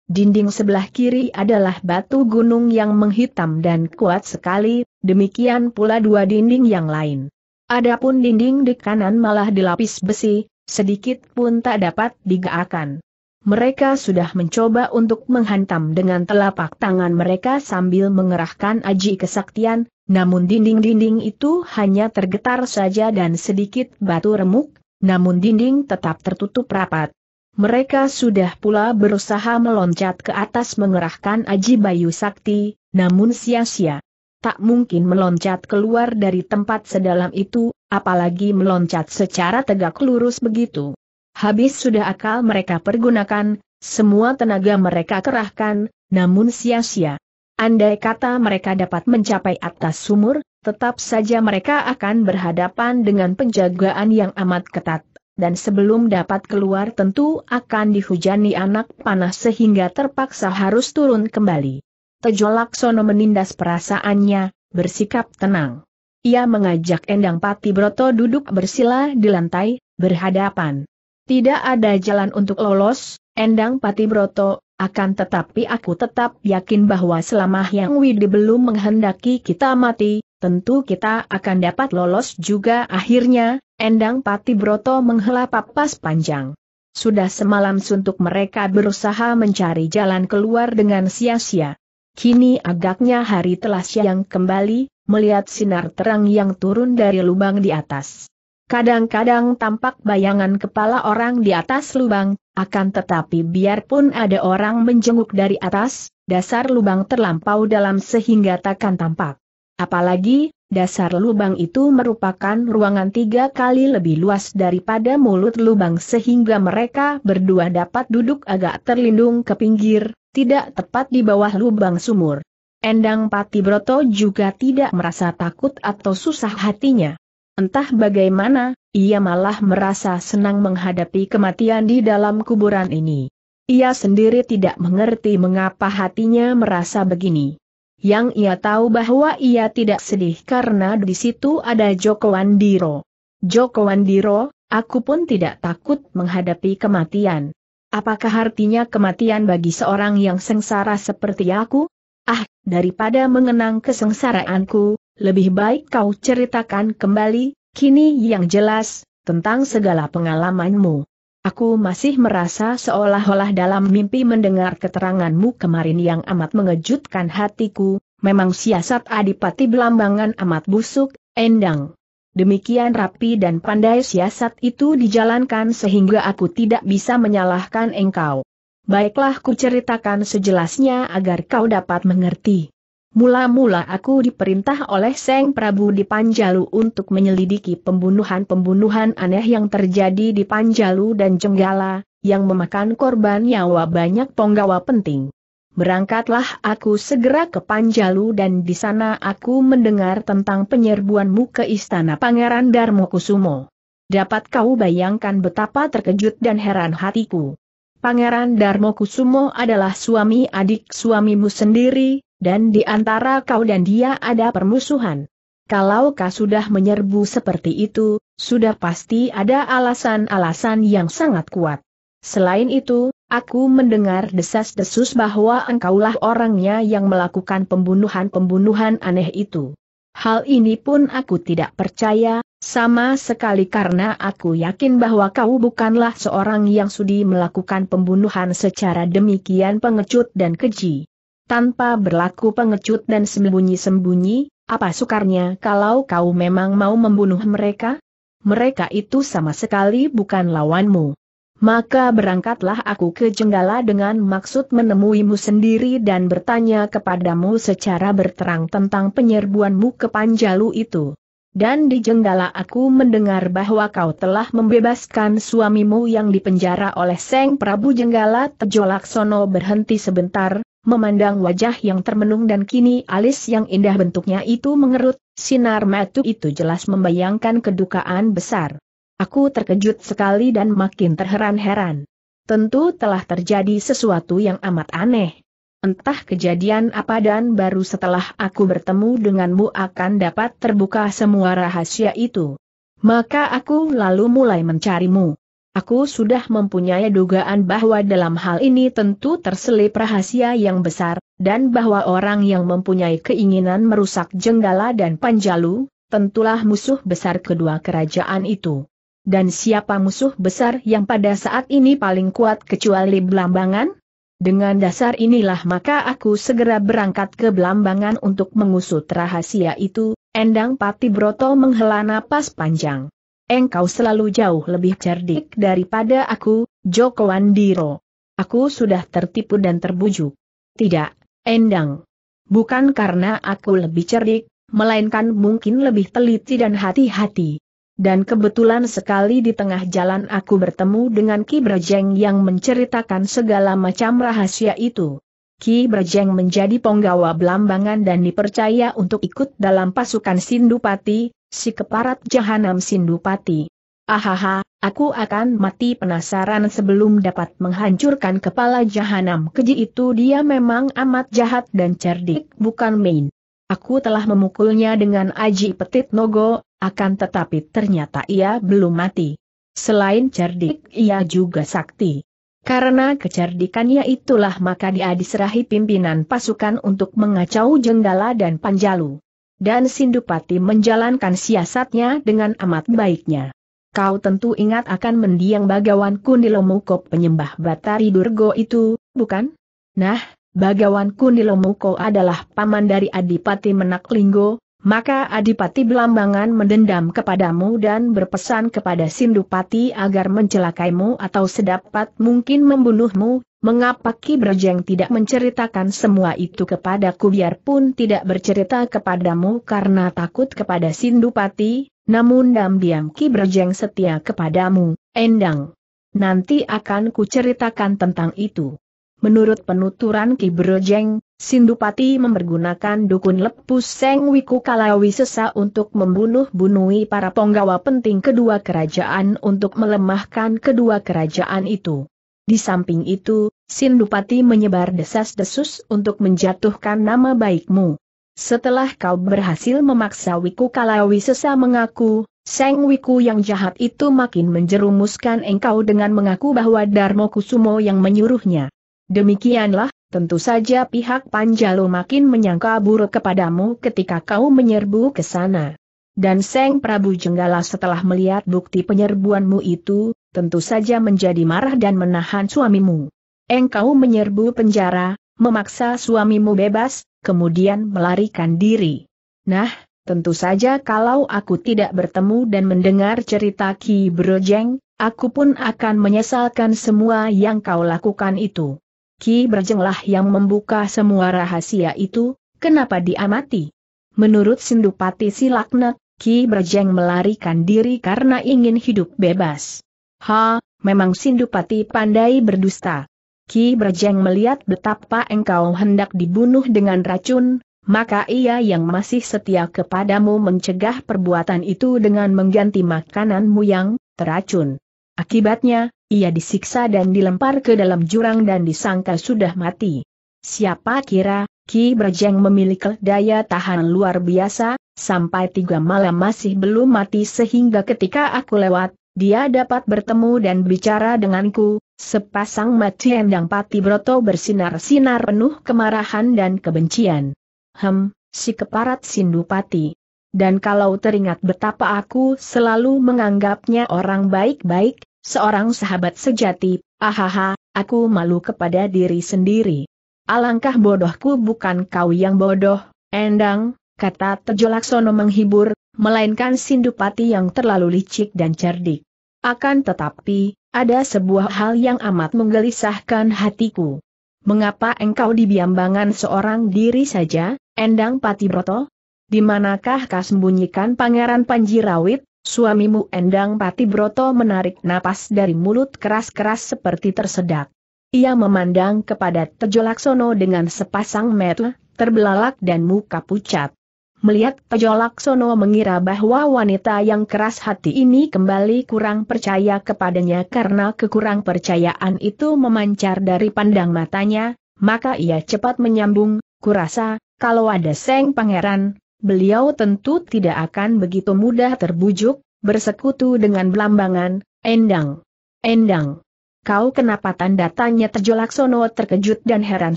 Dinding sebelah kiri adalah batu gunung yang menghitam dan kuat sekali, demikian pula dua dinding yang lain. Adapun dinding di kanan malah dilapis besi, sedikit pun tak dapat digerakkan. Mereka sudah mencoba untuk menghantam dengan telapak tangan mereka sambil mengerahkan aji kesaktian, namun dinding-dinding itu hanya tergetar saja dan sedikit batu remuk, namun dinding tetap tertutup rapat. Mereka sudah pula berusaha meloncat ke atas mengerahkan aji bayu sakti, namun sia-sia. Tak mungkin meloncat keluar dari tempat sedalam itu, apalagi meloncat secara tegak lurus begitu. Habis sudah akal mereka pergunakan, semua tenaga mereka kerahkan, namun sia-sia. Andai kata mereka dapat mencapai atas sumur, tetap saja mereka akan berhadapan dengan penjagaan yang amat ketat, dan sebelum dapat keluar tentu akan dihujani anak panas sehingga terpaksa harus turun kembali. Tejo Laksono menindas perasaannya, bersikap tenang. Ia mengajak Endang Pati Broto duduk bersila di lantai, berhadapan. Tidak ada jalan untuk lolos, Endang Pati Broto, akan tetapi aku tetap yakin bahwa selama Yang Widi belum menghendaki kita mati, tentu kita akan dapat lolos juga akhirnya, Endang Pati Broto menghela papas panjang. Sudah semalam suntuk mereka berusaha mencari jalan keluar dengan sia-sia. Kini agaknya hari telah siang kembali, melihat sinar terang yang turun dari lubang di atas. Kadang-kadang tampak bayangan kepala orang di atas lubang, akan tetapi biarpun ada orang menjenguk dari atas, dasar lubang terlampau dalam sehingga takkan tampak. Apalagi, dasar lubang itu merupakan ruangan tiga kali lebih luas daripada mulut lubang sehingga mereka berdua dapat duduk agak terlindung ke pinggir, tidak tepat di bawah lubang sumur. Endang Pati Broto juga tidak merasa takut atau susah hatinya. Entah bagaimana, ia malah merasa senang menghadapi kematian di dalam kuburan ini. Ia sendiri tidak mengerti mengapa hatinya merasa begini. Yang ia tahu bahwa ia tidak sedih karena di situ ada Joko Wandiro. Joko Wandiro, aku pun tidak takut menghadapi kematian. Apakah artinya kematian bagi seorang yang sengsara seperti aku? Ah, daripada mengenang kesengsaraanku, lebih baik kau ceritakan kembali, kini yang jelas, tentang segala pengalamanmu. Aku masih merasa seolah-olah dalam mimpi mendengar keteranganmu kemarin yang amat mengejutkan hatiku, memang siasat Adipati Belambangan amat busuk, endang. Demikian rapi dan pandai siasat itu dijalankan sehingga aku tidak bisa menyalahkan engkau. Baiklah ku ceritakan sejelasnya agar kau dapat mengerti. Mula-mula aku diperintah oleh Seng Prabu di Panjalu untuk menyelidiki pembunuhan-pembunuhan aneh yang terjadi di Panjalu dan Jenggala, yang memakan korban nyawa banyak penggawa penting. Berangkatlah aku segera ke Panjalu dan di sana aku mendengar tentang penyerbuanmu ke istana Pangeran Darmo Kusumo. Dapat kau bayangkan betapa terkejut dan heran hatiku. Pangeran Darmo Kusumo adalah suami adik suamimu sendiri, dan di antara kau dan dia ada permusuhan. Kalau kau sudah menyerbu seperti itu, sudah pasti ada alasan-alasan yang sangat kuat. Selain itu, aku mendengar desas-desus bahwa engkaulah orangnya yang melakukan pembunuhan-pembunuhan aneh itu. Hal ini pun aku tidak percaya, sama sekali karena aku yakin bahwa kau bukanlah seorang yang sudi melakukan pembunuhan secara demikian pengecut dan keji. Tanpa berlaku pengecut dan sembunyi-sembunyi, apa sukarnya kalau kau memang mau membunuh mereka? Mereka itu sama sekali bukan lawanmu. Maka berangkatlah aku ke Jenggala dengan maksud menemuimu sendiri dan bertanya kepadamu secara berterang tentang penyerbuanmu ke Panjalu itu. Dan di Jenggala aku mendengar bahwa kau telah membebaskan suamimu yang dipenjara oleh Seng Prabu Jenggala Tejolaksono berhenti sebentar, memandang wajah yang termenung dan kini alis yang indah bentuknya itu mengerut, sinar mata itu jelas membayangkan kedukaan besar. Aku terkejut sekali dan makin terheran-heran. Tentu telah terjadi sesuatu yang amat aneh. Entah kejadian apa dan baru setelah aku bertemu denganmu akan dapat terbuka semua rahasia itu. Maka aku lalu mulai mencarimu. Aku sudah mempunyai dugaan bahwa dalam hal ini tentu terselip rahasia yang besar, dan bahwa orang yang mempunyai keinginan merusak Jenggala dan Panjalu, tentulah musuh besar kedua kerajaan itu. Dan siapa musuh besar yang pada saat ini paling kuat kecuali Belambangan? Dengan dasar inilah maka aku segera berangkat ke Belambangan untuk mengusut rahasia itu, Endang Pati Broto menghela napas panjang. Engkau selalu jauh lebih cerdik daripada aku, Joko Wandiro. Aku sudah tertipu dan terbujuk. Tidak, Endang. Bukan karena aku lebih cerdik, melainkan mungkin lebih teliti dan hati-hati. Dan kebetulan sekali di tengah jalan aku bertemu dengan Ki Brajeng yang menceritakan segala macam rahasia itu. Ki Brajeng menjadi penggawa Belambangan dan dipercaya untuk ikut dalam pasukan Sindupati, si keparat Jahanam Sindupati. Ahaha, aku akan mati penasaran sebelum dapat menghancurkan kepala Jahanam keji itu dia memang amat jahat dan cerdik bukan main. Aku telah memukulnya dengan aji petit nogo, akan tetapi ternyata ia belum mati. Selain cerdik, ia juga sakti. Karena kecerdikannya itulah maka dia diserahi pimpinan pasukan untuk mengacau Jenggala dan Panjalu. Dan Sindupati menjalankan siasatnya dengan amat baiknya. Kau tentu ingat akan mendiang Bagawan Kundilomuko penyembah Batari Durgo itu, bukan? Nah, Bagawan Kundilomuko adalah paman dari Adipati Menaklinggo, maka Adipati Belambangan mendendam kepadamu dan berpesan kepada Sindupati agar mencelakaimu atau sedapat mungkin membunuhmu, mengapa Ki Brajeng tidak menceritakan semua itu kepadaku biarpun tidak bercerita kepadamu karena takut kepada Sindupati, namun diam-diam Ki Brajeng setia kepadamu, Endang. Nanti akan kuceritakan tentang itu. Menurut penuturan Ki Brojeng, Sindupati mempergunakan dukun lepus Seng Wiku Kalawi Sesa untuk membunuh-bunui para penggawa penting kedua kerajaan untuk melemahkan kedua kerajaan itu. Di samping itu, Sindupati menyebar desas-desus untuk menjatuhkan nama baikmu. Setelah kau berhasil memaksa Wiku Kalawi Sesa mengaku, Seng Wiku yang jahat itu makin menjerumuskan engkau dengan mengaku bahwa Darmo Kusumo yang menyuruhnya. Demikianlah, tentu saja pihak Panjalu makin menyangka buruk kepadamu ketika kau menyerbu ke sana. Dan Seng Prabu Jenggala setelah melihat bukti penyerbuanmu itu, tentu saja menjadi marah dan menahan suamimu. Engkau menyerbu penjara, memaksa suamimu bebas, kemudian melarikan diri. Nah, tentu saja kalau aku tidak bertemu dan mendengar cerita Ki Brojeng, aku pun akan menyesalkan semua yang kau lakukan itu. Ki Berjenglah yang membuka semua rahasia itu, kenapa diamati? Menurut Sindupati Silakna, Ki Berjeng melarikan diri karena ingin hidup bebas. Ha, memang Sindupati pandai berdusta. Ki Berjeng melihat betapa engkau hendak dibunuh dengan racun, maka ia yang masih setia kepadamu mencegah perbuatan itu dengan mengganti makananmu yang teracun. Akibatnya, ia disiksa dan dilempar ke dalam jurang dan disangka sudah mati. Siapa kira, Ki Brajeng memiliki daya tahan luar biasa, sampai tiga malam masih belum mati sehingga ketika aku lewat, dia dapat bertemu dan bicara denganku, sepasang mata Endang Pati Broto bersinar-sinar penuh kemarahan dan kebencian. Hem, si keparat Sindupati. dan kalau teringat betapa aku selalu menganggapnya orang baik-baik, seorang sahabat sejati, ahaha, aku malu kepada diri sendiri. Alangkah bodohku bukan kau yang bodoh, Endang, kata Tejo Laksono menghibur, melainkan Sindupati yang terlalu licik dan cerdik. Akan tetapi, ada sebuah hal yang amat menggelisahkan hatiku. Mengapa engkau dibiambangan seorang diri saja, Endang Patibroto? Di manakah kau sembunyikan Pangeran Panjirawit, suamimu Endang Patibroto menarik napas dari mulut keras-keras seperti tersedak. Ia memandang kepada Tejo Laksono dengan sepasang mata, terbelalak dan muka pucat. Melihat Tejo Laksono mengira bahwa wanita yang keras hati ini kembali kurang percaya kepadanya karena kekurang percayaan itu memancar dari pandang matanya, maka ia cepat menyambung, kurasa, kalau ada Seng Pangeran, beliau tentu tidak akan begitu mudah terbujuk, bersekutu dengan belambangan, Endang. Endang. Kau kenapa tanda tanya Terjolaksono terkejut dan heran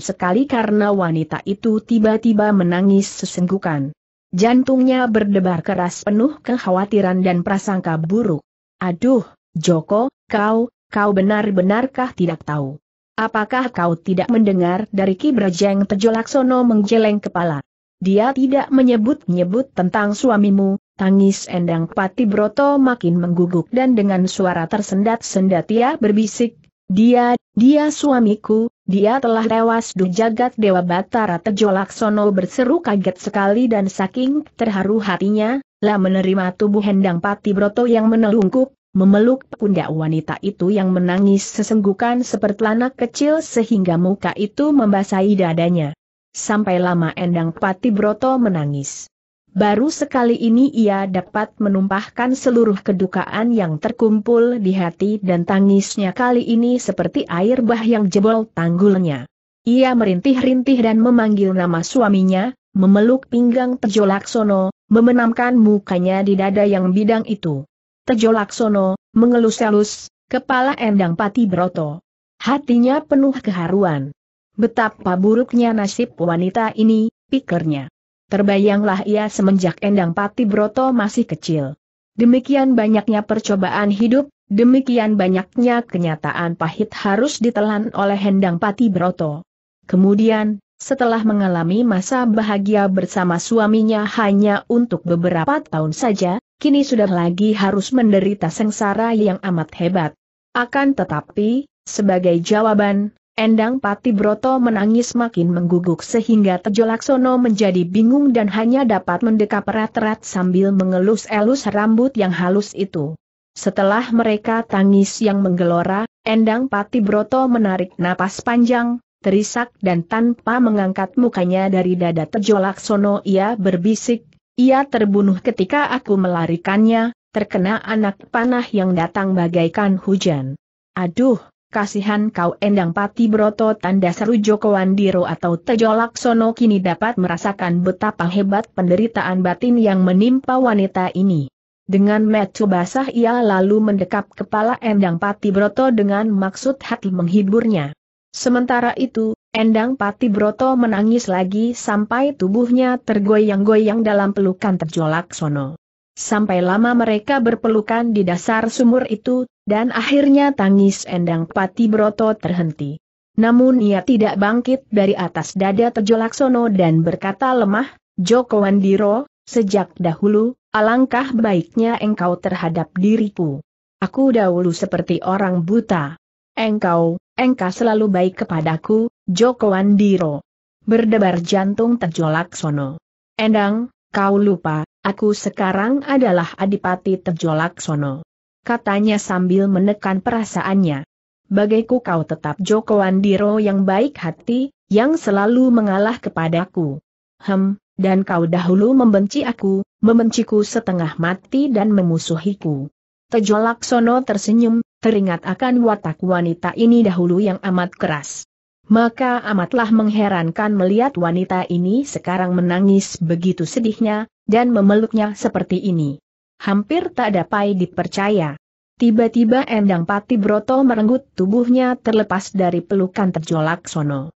sekali karena wanita itu tiba-tiba menangis sesenggukan. Jantungnya berdebar keras penuh kekhawatiran dan prasangka buruk. Aduh, Joko, kau, kau benar-benarkah tidak tahu? Apakah kau tidak mendengar dari Ki Brajeng Tejolaksono menggeleng kepala? Dia tidak menyebut-nyebut tentang suamimu, tangis Endang Pati Broto makin mengguguk dan dengan suara tersendat-sendat ia berbisik, dia, dia suamiku, dia telah tewas. Du jagat Dewa Batara Tejo Laksono berseru kaget sekali dan saking terharu hatinya, lah menerima tubuh Hendang Pati Broto yang menelungkup, memeluk pundak wanita itu yang menangis sesenggukan seperti anak kecil sehingga muka itu membasahi dadanya. Sampai lama Endang Pati Broto menangis. Baru sekali ini ia dapat menumpahkan seluruh kedukaan yang terkumpul di hati dan tangisnya kali ini seperti air bah yang jebol tanggulnya. Ia merintih-rintih dan memanggil nama suaminya, memeluk pinggang Tejo Laksono, memenamkan mukanya di dada yang bidang itu. Tejo Laksono, mengelus-elus, kepala endang pati broto. Hatinya penuh keharuan. Betapa buruknya nasib wanita ini, pikirnya. Terbayanglah ia semenjak Endang Pati Broto masih kecil. Demikian banyaknya percobaan hidup, demikian banyaknya kenyataan pahit harus ditelan oleh Endang Pati Broto. Kemudian, setelah mengalami masa bahagia bersama suaminya hanya untuk beberapa tahun saja, kini sudah lagi harus menderita sengsara yang amat hebat. Akan tetapi, sebagai jawaban, Endang Pati Broto menangis makin mengguguk sehingga Tejo Laksono menjadi bingung dan hanya dapat mendekap erat-erat sambil mengelus-elus rambut yang halus itu. Setelah mereka tangis yang menggelora, Endang Pati Broto menarik napas panjang, terisak dan tanpa mengangkat mukanya dari dada Tejo Laksono ia berbisik, ia terbunuh ketika aku melarikannya, terkena anak panah yang datang bagaikan hujan. Aduh, Kasihan kau Endang Pati Broto tanda seru Joko Wandiro atau Tejo Laksono kini dapat merasakan betapa hebat penderitaan batin yang menimpa wanita ini. Dengan metu basah ia lalu mendekap kepala Endang Pati Broto dengan maksud hati menghiburnya. Sementara itu, Endang Pati Broto menangis lagi sampai tubuhnya tergoyang-goyang dalam pelukan Tejo Laksono. Sampai lama mereka berpelukan di dasar sumur itu, dan akhirnya tangis Endang Pati Broto terhenti. Namun ia tidak bangkit dari atas dada Tejo Laksono dan berkata lemah, Joko Wandiro, sejak dahulu, alangkah baiknya engkau terhadap diriku. Aku dahulu seperti orang buta. Engkau, engkau selalu baik kepadaku, Joko Wandiro. Berdebar jantung Tejo Laksono. Endang, kau lupa, aku sekarang adalah Adipati Tejo Laksono katanya sambil menekan perasaannya. Bagaiku kau tetap Joko Wandiro yang baik hati, yang selalu mengalah kepadaku. Hem, dan kau dahulu membenci aku, membenciku setengah mati dan memusuhiku. Tejo Laksono tersenyum, teringat akan watak wanita ini dahulu yang amat keras. Maka amatlah mengherankan melihat wanita ini sekarang menangis begitu sedihnya, dan memeluknya seperti ini hampir tak dapat dipercaya. Tiba-tiba Endang Pati Broto merenggut tubuhnya terlepas dari pelukan terjolak sono.